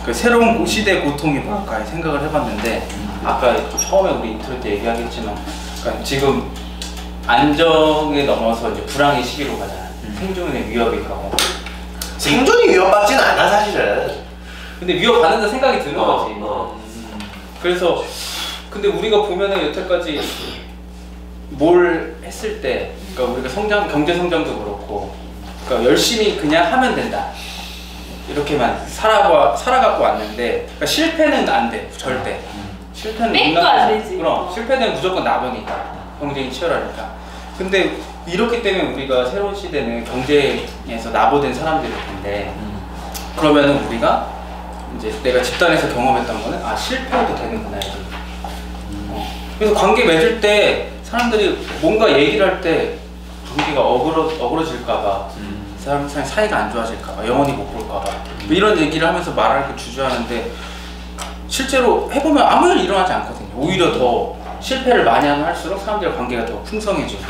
그 새로운 시대의 고통이 뭘까 생각을 해봤는데 아까 처음에 우리 인트로 때 얘기하겠지만 그러니까 지금 안정에 넘어서 이제 불황의 시기로 가잖아. 생존의 위협이 가고. 생존이 위협받진 않아 사실은. 근데 위협받는다 생각이 드는 어, 거지. 어. 그래서 근데 우리가 보면은 여태까지 뭘 했을 때, 그러니까 우리가 성장 경제 성장도 그렇고, 그러니까 열심히 그냥 하면 된다. 이렇게만 살아가 살아갖고 왔는데, 그러니까 실패는 안 돼, 절대. 실패는 안 되지. 그럼 어. 실패는 무조건 나보니까 경쟁이 치열하니까. 근데 이렇기 때문에 우리가 새로운 시대는 경제에서 나보된 사람들일 텐데, 그러면은 우리가 이제 내가 집단에서 경험했던 거는 아 실패해도 되는구나 이게. 어. 그래서 관계 맺을 때 사람들이 뭔가 얘기를 할 때 관계가 어그러 어그러질까봐 사람 사이 사이가 안 좋아질까봐 영원히 못 볼까봐 뭐 이런 얘기를 하면서 말할 때 주저하는데 실제로 해보면 아무 일 일어나지 않거든요. 오히려 더 실패를 많이 하면 할수록 사람들의 관계가 더 풍성해지고.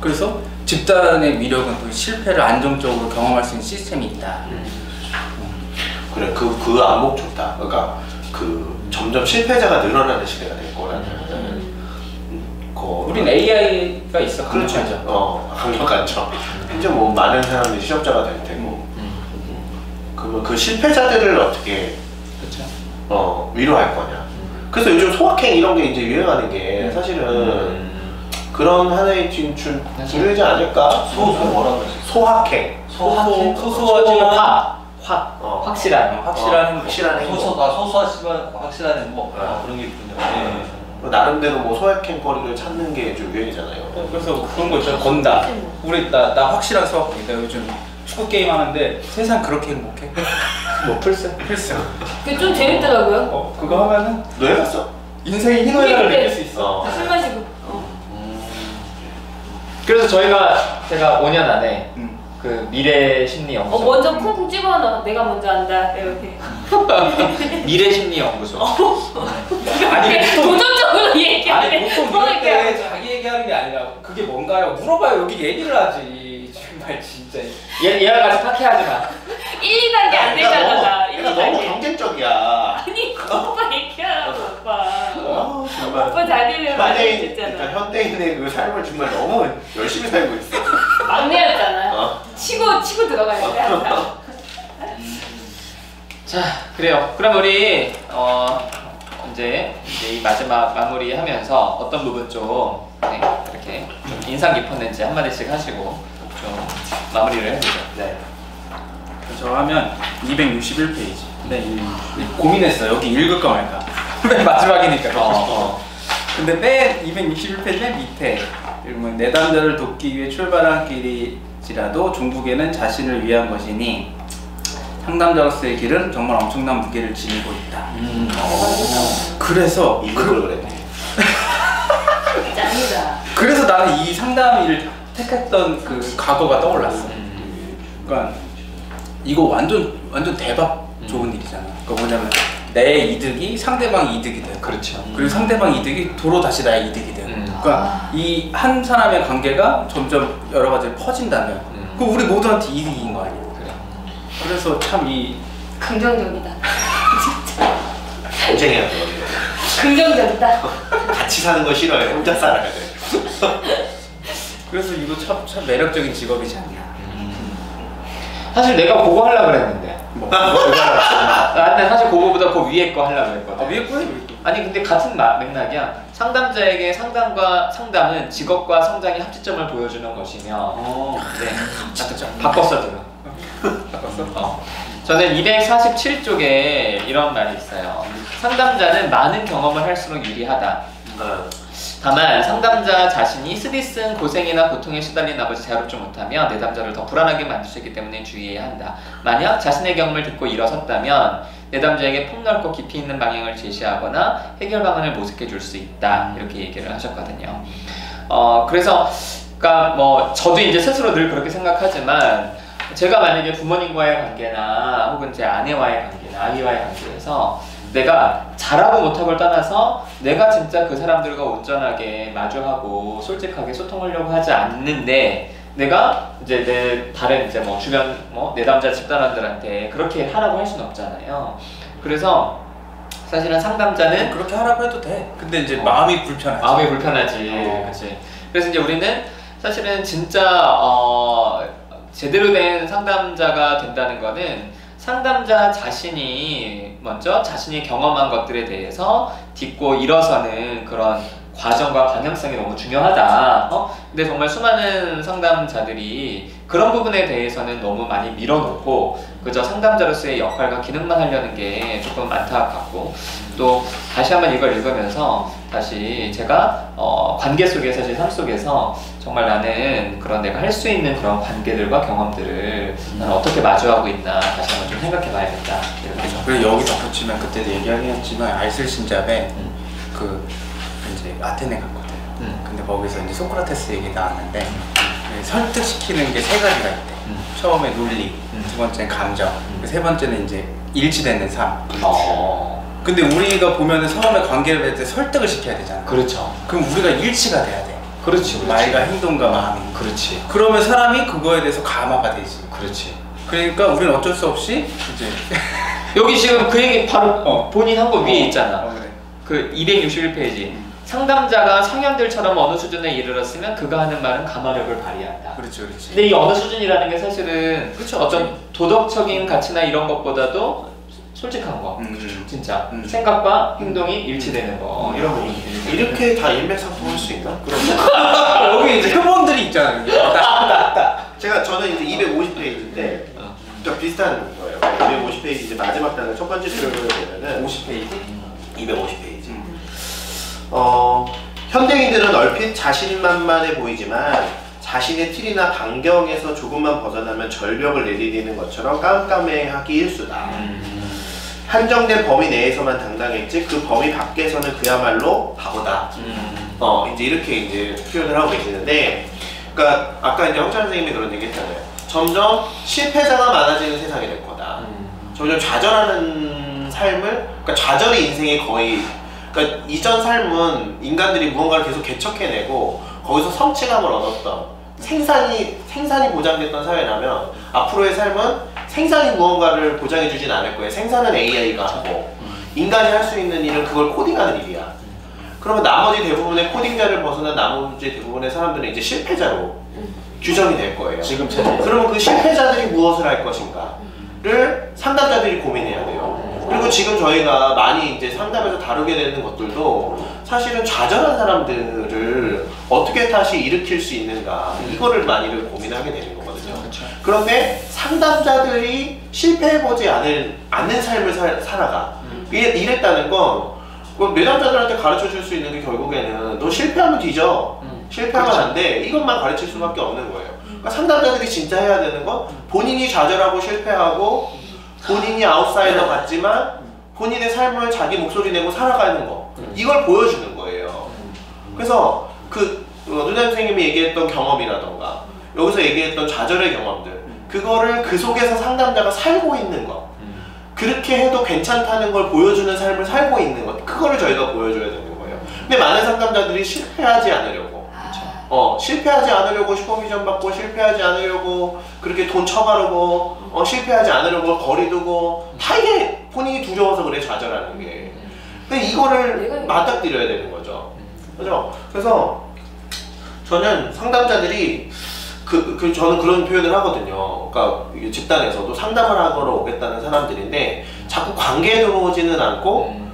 그래서 집단의 위력은 그 실패를 안정적으로 경험할 수 있는 시스템이 있다. 그래 그 그 안목 좋다. 그러니까 그 점점 실패자가 늘어나는 시대가 될 거라는. 거. 우린 AI가 있어 그렇죠. 어 강력하죠. 이제 뭐 많은 사람들이 실업자가 될 테고. 그러면 그 실패자들을 어떻게 그렇죠. 어 위로할 거냐. 그래서 요즘 소확행 이런 게 이제 유행하는 게 사실은 그런 하나의 진출 줄이지 않을까? 소, 소 뭐라고 하지? 소확행. 소확행? 소소하지만. 확 어. 확실한 어, 확실한 행복. 확실한 행복. 소소 아 소소하지만 확실한 행복 네. 아, 그런 게 있군요. 네. 뭐 나름대로 뭐 소확행 거리를 찾는 게좀 유행이잖아요. 그래서 그런 거 있잖아 건다 우리 나, 나 확실한 수학 나 요즘 축구 게임 하는데 세상 그렇게 행복해? 뭐 플스 글쎄 그게 좀 재밌더라고요. 어 그거 하면은 너 해봤어? 인생의 희노애락을 느낄 수 있어 어. 술 마시고. 어. 그래서 저희가 제가 5년 안에 음. 그 미래 심리 어 연구소 먼저 쿵쿵 집어넣어. 내가 먼저 안다. 이렇게. 미래 심리 연구소 아니 보통 도전적으로 아니 얘기하네. 보통 뭐 이럴 때. 자기 얘기하는 게 아니라 그게 뭔가요? 물어봐요 여기 얘기를 하지 정말 진짜 얘, 얘랑 같이 파케하지 마 1, 2단계 안 되잖아. 나. 1, 얘가 너무 2단계. 경쟁적이야. 아니 오빠 얘기하라고 오빠. 어, 정말. 오빠 자리를 현대인, 마련했잖아. 그러니까 현대인의 그 삶을 정말 너무 열심히 살고 있어. 막내였잖아. 어. 치고 치고 들어가야 돼 항상. 자 그래요 그럼 우리 어 이제, 이제 이 마지막 마무리하면서 어떤 부분 좀 네, 이렇게 좀 인상 깊었는지 한 마디씩 하시고 좀 마무리를 해보죠 네. 저 하면 261페이지 근데 이, 이 고민했어 여기 읽을까 말까 맨 마지막이니까 어, 어. 근데 맨 261페이지 맨 밑에 읽으면 내담자를 돕기 위해 출발한 길이지라도 종국에는 자신을 위한 것이니 상담자로서의 길은 정말 엄청난 무게를 지니고 있다 음. 그래서 이걸 그랬네. 짱이다. 그래서 나는 이 상담 일을 택했던 그 과거가 떠올랐어 음. 그러니까 이거 완전 완전 대박 좋은 일이잖아. 그러니까 뭐냐면 내 이득이 상대방 이득이 되고 그렇죠 그리고 상대방 이득이 도로 다시 나의 이득이 음. 그러니까 이 한 사람의 관계가 점점 여러 가지로 퍼진다면 음. 그 우리 모두한테 이득인 거 아니야. 그래. 그래서 참 이 긍정적이다. 경쟁해야 돼. 긍정적이다. 같이 사는 거 싫어해. 혼자 살아야 돼. 그래서 이거 참, 참 매력적인 직업이지 않냐. 사실 내가 그거 하려고 그랬는데 뭐, 뭐. 나는 사실 그거보다 그 위에 거 하려고 아 했거든 위에 거야 위에 거. 아니 근데 같은 마- 맥락이야 상담자에게 상담과 상담은 직업과 성장의 합치점을 보여주는 것이며 어. 네 진짜 바꿨어 지금 바꿨어? 어. 저는 247쪽에 이런 말이 있어요 상담자는 많은 경험을 할수록 유리하다 어. 다만 상담자 자신이 쓰디쓴 고생이나 고통에 시달린 아버지 자유롭지 못하면 내담자를 더 불안하게 만들 수 있기 때문에 주의해야 한다. 만약 자신의 경험을 듣고 일어섰다면 내담자에게 폭넓고 깊이 있는 방향을 제시하거나 해결 방안을 모색해 줄 수 있다. 이렇게 얘기를 하셨거든요. 어, 그래서 그러니까 뭐 저도 이제 스스로 늘 그렇게 생각하지만 제가 만약에 부모님과의 관계나 혹은 제 아내와의 관계나 아이와의 관계에서 내가 잘하고 못하고를 떠나서 내가 진짜 그 사람들과 온전하게 마주하고 솔직하게 소통하려고 하지 않는데 내가 이제 내 다른 이제 뭐 주변 뭐 내담자 집단원들한테 그렇게 하라고 할 수는 없잖아요. 그래서 사실은 상담자는 그렇게 하라고 해도 돼. 근데 이제 마음이 불편하지. 마음이 불편하지. 어. 그렇지. 그래서 이제 우리는 사실은 진짜 어, 제대로 된 상담자가 된다는 거는 상담자 자신이 먼저 자신이 경험한 것들에 대해서 딛고 일어서는 그런 과정과 방향성이 너무 중요하다. 어? 근데 정말 수많은 상담자들이 그런 부분에 대해서는 너무 많이 밀어놓고 그저 상담자로서의 역할과 기능만 하려는 게 조금 안타깝고 또 다시 한번 이걸 읽으면서 다시 제가 어, 관계 속에서 제 삶 속에서 정말 나는 그런 내가 할 수 있는 그런 관계들과 경험들을 나는 어떻게 마주하고 있나 다시 한번 좀 생각해 봐야겠다 이렇게 좀 그리고 여기 덧붙이면 그때도 얘기하긴 했지만 아이슬 신잡에 음. 그 이제 아테네 갔거든. 음. 근데 거기서 이제 소크라테스 얘기 나왔는데 그 설득시키는 게 세 가지가 있대. 음. 처음에 논리, 음. 두 번째는 감정, 음. 세 번째는 이제 일치되는 삶. 어, 근데 우리가 보면은 처음에 관계를 맺을 때 설득을 시켜야 되잖아. 그렇죠 그럼 우리가 일치가 돼야 돼. 그렇지 그렇지 말과 행동과 마음이. 그렇지 그러면 사람이 그거에 대해서 감화가 되지. 그렇지 그러니까 우리는 어쩔 수 없이 이제 여기 지금 그 얘기 바로 어. 본인 한 거 위에 있잖아 어, 그래. 그 261페이지 상담자가 성현들처럼 어느 수준에 이르렀으면 그가 하는 말은 감화력을 발휘한다 그렇지, 그렇지. 근데 이 어느 수준이라는 게 사실은 그쵸, 어떤 도덕적인 가치나 이런 것보다도 솔직한 거 음. 진짜 음. 생각과 행동이 일치되는 거 이런 부분이 이렇게 다 일맥상통할 수 있나? 그럼 여기 이제 표본들이 있잖아요. 딱. 제가 저는 이제 250페이지인데 그러니까 비슷한 거예요. 250페이지 이제 마지막 단을 첫 번째 표현을 보면은 50페이지? 250페이지. 어, 현대인들은 얼핏 자신만만해 보이지만 자신의 틀이나 반경에서 조금만 벗어나면 절벽을 내디디는 것처럼 깜깜해하기 일수다. 한정된 범위 내에서만 당당했지 그 범위 밖에서는 그야말로 바보다. 어 이제 이렇게 이제 표현을 하고 계시는데, 그러니까 아까 이제 홍찬 선생님이 그런 얘기했잖아요. 점점 실패자가 많아지는 세상이 될 거다. 점점 좌절하는 삶을, 그러니까 좌절이 인생의 거의, 그러니까 이전 삶은 인간들이 무언가를 계속 개척해내고 거기서 성취감을 얻었던 생산이 생산이 보장됐던 사회라면 앞으로의 삶은 생산이 무언가를 보장해 주진 않을 거예요. 생산은 AI가 하고 인간이 할 수 있는 일은 그걸 코딩하는 일이야. 그러면 나머지 대부분의 코딩자를 벗어난 나머지 대부분의 사람들은 이제 실패자로 규정이 될 거예요. 지금 체제. 그러면 그 실패자들이 무엇을 할 것인가를 상담자들이 고민해야 돼요. 그리고 지금 저희가 많이 이제 상담에서 다루게 되는 것들도 사실은 좌절한 사람들을 어떻게 다시 일으킬 수 있는가 이거를 많이들 고민하게 되는 거 거든요. 그런데 상담자들이 실패해보지 않을, 않는 삶을 살, 살아가. 이래, 이랬다는 건, 그 내담자들한테 가르쳐 줄 수 있는 게 결국에는 너 실패하면 뒤져. 실패하면 안 돼. 이것만 가르칠 수밖에 없는 거예요. 그러니까 상담자들이 진짜 해야 되는 건 본인이 좌절하고 실패하고 본인이 아웃사이더 같지만 본인의 삶을 자기 목소리 내고 살아가는 거. 이걸 보여주는 거예요. 그래서 그 어, 누나 선생님이 얘기했던 경험이라던가 여기서 얘기했던 좌절의 경험들. 그거를 그 속에서 상담자가 살고 있는 것. 그렇게 해도 괜찮다는 걸 보여주는 삶을 살고 있는 것. 그거를 저희가 보여줘야 되는 거예요. 근데 많은 상담자들이 실패하지 않으려고. 어 실패하지 않으려고 슈퍼비전 받고 실패하지 않으려고 그렇게 돈 처바르고 어 실패하지 않으려고 거리 두고 다 이게 본인이 두려워서 그래 좌절하는 게. 근데 이거를 이거- 맞닥뜨려야 되는 거죠. 그죠? 그래서 저는 상담자들이 그, 그 저는 그런 표현을 하거든요. 그러니까 집단에서도 상담을 하러 오겠다는 사람들인데 자꾸 관계에 들어오지는 않고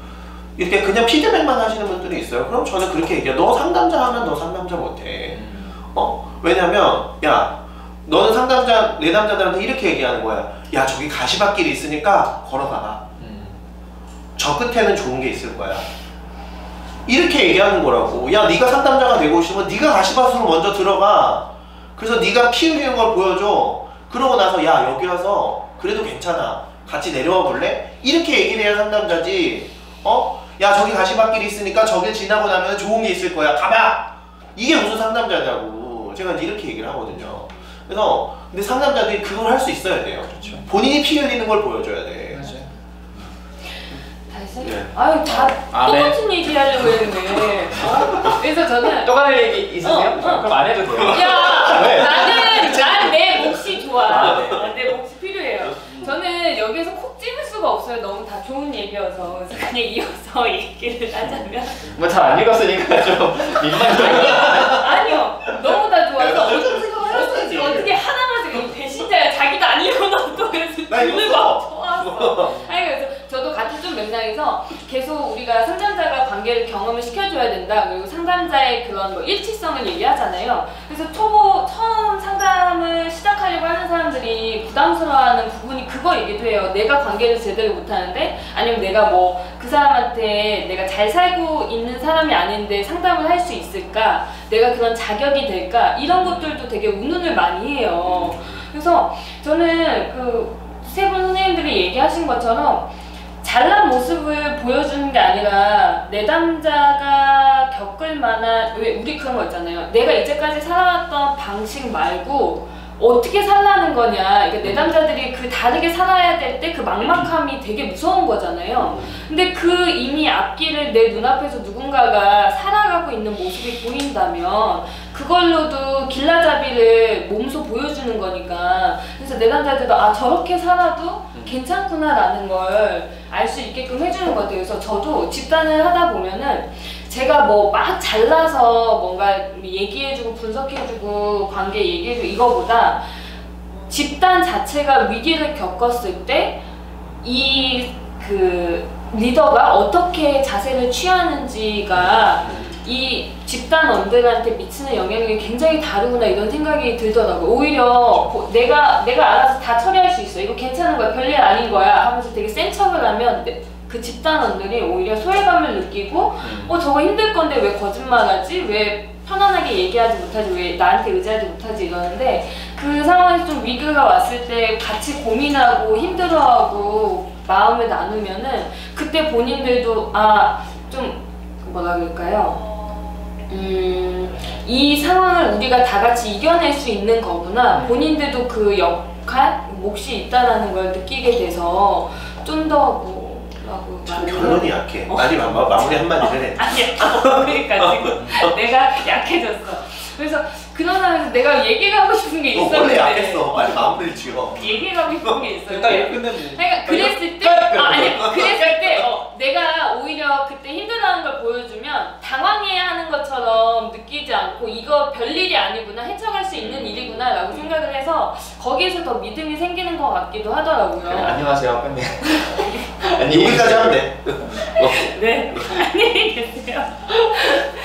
이렇게 그냥 피드백만 하시는 분들이 있어요. 그럼 저는 그렇게 얘기해요. 너 상담자 하면 너 상담자 못해. 어? 왜냐면 야 너는 상담자 내담자들한테 이렇게 얘기하는 거야. 야 저기 가시밭길이 있으니까 걸어가봐. 저 끝에는 좋은 게 있을 거야. 이렇게 얘기하는 거라고. 야, 네가 상담자가 되고 싶으면 네가 가시밭으로 먼저 들어가. 그래서 네가 피 흘리는 걸 보여줘. 그러고 나서 야 여기 와서 그래도 괜찮아. 같이 내려와 볼래? 이렇게 얘기를 해야 상담자지. 어? 야 저기 가시밭길 있으니까 저길 지나고 나면 좋은 게 있을 거야. 가봐. 이게 무슨 상담자냐고. 제가 이렇게 얘기를 하거든요. 그래서 근데 상담자들이 그걸 할 수 있어야 돼요. 본인이 피 흘리는 걸 보여줘야 돼. 다시? 네. 아유 다 아, 네. 똑같은 얘기 하려고 했는데 어? 그래서 저는 똑같은 얘기 있으세요? 어, 어. 그럼 안 해도 돼요. 야 네. 나는 난 내 몫이 좋아 아, 네. 난내 몫이 필요해요 저는 여기서 콕 집을 수가 없어요 너무 다 좋은 얘기여서 그래서 그냥 이어서 얘기를 하자면 뭐 잘 안 읽었으니까 좀 민망해요. 아니요 너무 다 좋아서 어떻게, 하나만 지금 배신자야 자기도 안 읽어놓고 그래서 나 눈을. 막 좋았어 아니 그래서 저도 같은 좀 맥락에서 계속 우리가 상담자가 관계를 경험을 시켜줘야 된다. 그리고 상담자의 그런 뭐 일치성을 얘기하잖아요. 그래서 초보 처음 상담을 시작하려고 하는 사람들이 부담스러워하는 부분이 그거 얘기도 해요. 내가 관계를 제대로 못하는데 아니면 내가 뭐 그 사람한테 내가 잘 살고 있는 사람이 아닌데 상담을 할 수 있을까? 내가 그런 자격이 될까? 이런 것들도 되게 운운을 많이 해요. 그래서 저는 그 세 분 선생님들이 얘기하신 것처럼 잘난 모습을 보여주는 게 아니라 내담자가 겪을 만한 왜 우리 그런 거 있잖아요. 내가 이제까지 살아왔던 방식 말고 어떻게 살라는 거냐. 그러니까 내담자들이 그 다르게 살아야 될 때 그 막막함이 되게 무서운 거잖아요. 근데 그 이미 앞길을 내 눈앞에서 누군가가 살아가고 있는 모습이 보인다면 그걸로도 길라잡이를 몸소 보여주는 거니까 그래서 내담자들도 아 저렇게 살아도 괜찮구나라는 걸 알 수 있게끔 해주는 것 같아요. 그래서 저도 집단을 하다 보면은 제가 뭐 막 잘나서 뭔가 얘기해주고 분석해주고 관계 얘기해주고 이거보다 집단 자체가 위기를 겪었을 때이그 리더가 어떻게 자세를 취하는지가 이 집단 원들한테 미치는 영향력이 굉장히 다르구나 이런 생각이 들더라고요. 오히려 보- 내가 내가 알아서 다 처리할 수 있어. 이거 괜찮은 거야. 별일 아닌 거야. 하면서 되게 센 척을 하면 내- 그 집단원들이 오히려 소외감을 느끼고 음. 어 저거 힘들 건데 왜 거짓말하지? 왜 편안하게 얘기하지 못하지? 왜 나한테 의지하지 못하지? 이러는데 그 상황에서 좀 위기가 왔을 때 같이 고민하고 힘들어하고 마음을 나누면은 그때 본인들도 아 좀 뭐라 그럴까요? 음, 이 상황을 우리가 다 같이 이겨낼 수 있는 거구나. 본인들도 그 역할, 몫이 있다라는 걸 느끼게 돼서 좀더 뭐라고 참 결론이 약해. 빨리 마, 마, 마 무리 한마디를 해. 아니야. 그러니까 지금 내가 약해졌어. 그래서 상황에서 내가 얘기하고 싶은 게너 있었는데 원래 약했어. 빨리 마무리를 지어. 얘기하고 싶은 게 일단 있었는데 끝내면 그러니까 그랬을 때, 아, 아니 그랬을 때, 어, 내가 오히려 그때 힘들다는 걸 보여주면 당황해야 하는 것처럼 느끼지 않고 이거 별일이 아니구나 헤쳐갈 수 있는 일이구나 라고 생각을 해서 거기에서 더 믿음이 생기는 것 같기도 하더라고요. 안녕하세요, 끝내. 여기까지 하면 돼. 네, 안녕히 계세요.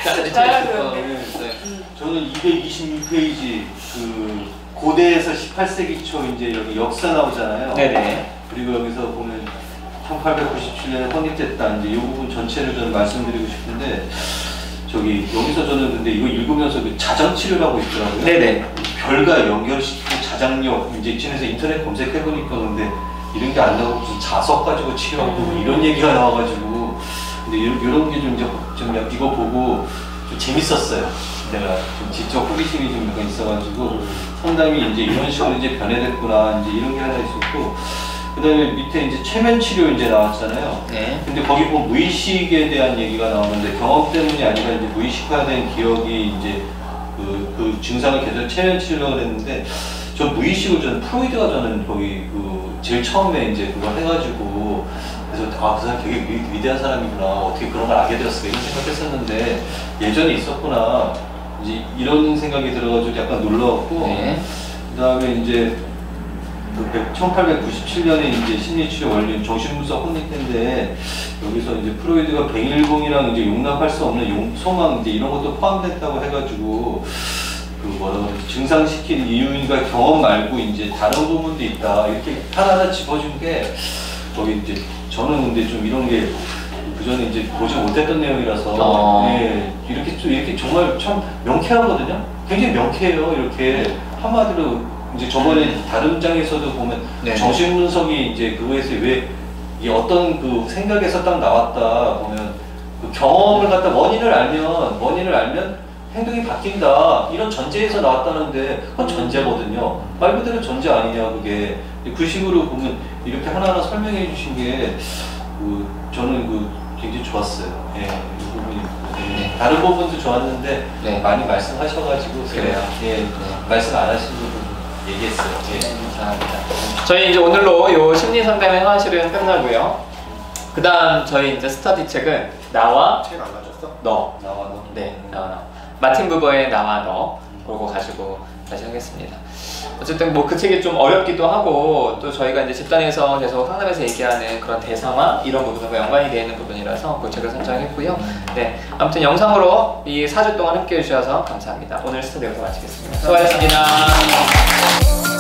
자, 자요, 어, 그런데. 네. 저는 226페이지 그 고대에서 18세기 초 이제 여기 역사 나오잖아요. 네네. 그리고 여기서 보면 1897년에 확립됐다 이제 이 부분 전체를 저는 말씀드리고 싶은데 저기 여기서 저는 근데 이거 읽으면서 그 자장 치료라고 있더라고요. 네네. 별과 연결시키는 자장력 이제 이쯤에서 인터넷 검색해 보니까 근데 이런 게 안 나오고 무슨 자석 가지고 치료하고 뭐 이런 얘기가 나와가지고 근데 이런, 이런 게 좀 이제 좀 약- 이거 보고 좀 재밌었어요. 내가 좀 직접 호기심이 좀 약간 있어가지고 상담이 이제 이런 식으로 이제 변해됐구나 이제 이런 게 하나 있었고 그다음에 밑에 이제 최면 치료 이제 나왔잖아요. 네. 근데 거기 보면 무의식에 대한 얘기가 나오는데 경험 때문이 아니라 이제 무의식화된 기억이 이제 그, 그 증상을 계속 체면 치료를 했는데 저 무의식을 저는 프로이드가 저는 거기 그 제일 처음에 이제 그걸 해가지고 그래서 아 그 사람 되게 위, 위대한 사람이구나 어떻게 그런 걸 알게 되었을까 이런 생각했었는데 예전에 있었구나 이제 이런 생각이 들어가지고 약간 놀라웠고 네. 그다음에 이제 그 1897년에 이제 심리치료 원리 정신분석 혼입인데 여기서 이제 프로이드가 백일공이랑 이제 용납할 수 없는 용, 소망 이제 이런 것도 포함됐다고 해가지고 그 뭐라 그러지 증상시킨 이유인가 경험 말고 이제 다른 부분도 있다 이렇게 하나하나 짚어준 게 거기 이제 저는 근데 좀 이런 게 그전에 이제 보지 못했던 내용이라서 어. 예, 이렇게 좀 이렇게 정말 참 명쾌하거든요. 굉장히 명쾌해요. 이렇게 한마디로 이제 저번에 다른 장에서도 보면 네. 정신 분석이 이제 그거에서 왜 어떤 그 생각에서 딱 나왔다 보면 그 경험을 갖다 원인을 알면 원인을 알면 행동이 바뀐다 이런 전제에서 나왔다는데 그건 전제거든요 말 그대로 전제 아니냐 그게 그 식으로 보면 이렇게 하나하나 설명해 주신 게 그, 저는 그 굉장히 좋았어요 예, 이 부분이 예, 네. 다른 부분도 좋았는데 네. 많이 말씀하셔가지고 그래요? 예, 말씀 안 하신 부분 얘기했어요 예. 감사합니다. 저희 이제 오늘로 요 심리 상담의 화실은 끝나고요. 그다음 저희 이제 스터디 책은 나와 책안 가졌어? 너. 나와 너 네, 나와 너. 마틴 부버의 나와 너. 그러고 가지고 다시 하겠습니다. 어쨌든 뭐 그 책이 좀 어렵기도 하고 또 저희가 이제 집단에서 계속 상담에서 얘기하는 그런 대상화 이런 부분과 연관이 되어 있는 부분이라서 그 책을 선정했고요. 네, 아무튼 영상으로 이 4주 동안 함께 해 주셔서 감사합니다. 오늘 스터디 여기서 마치겠습니다. 수고하셨습니다.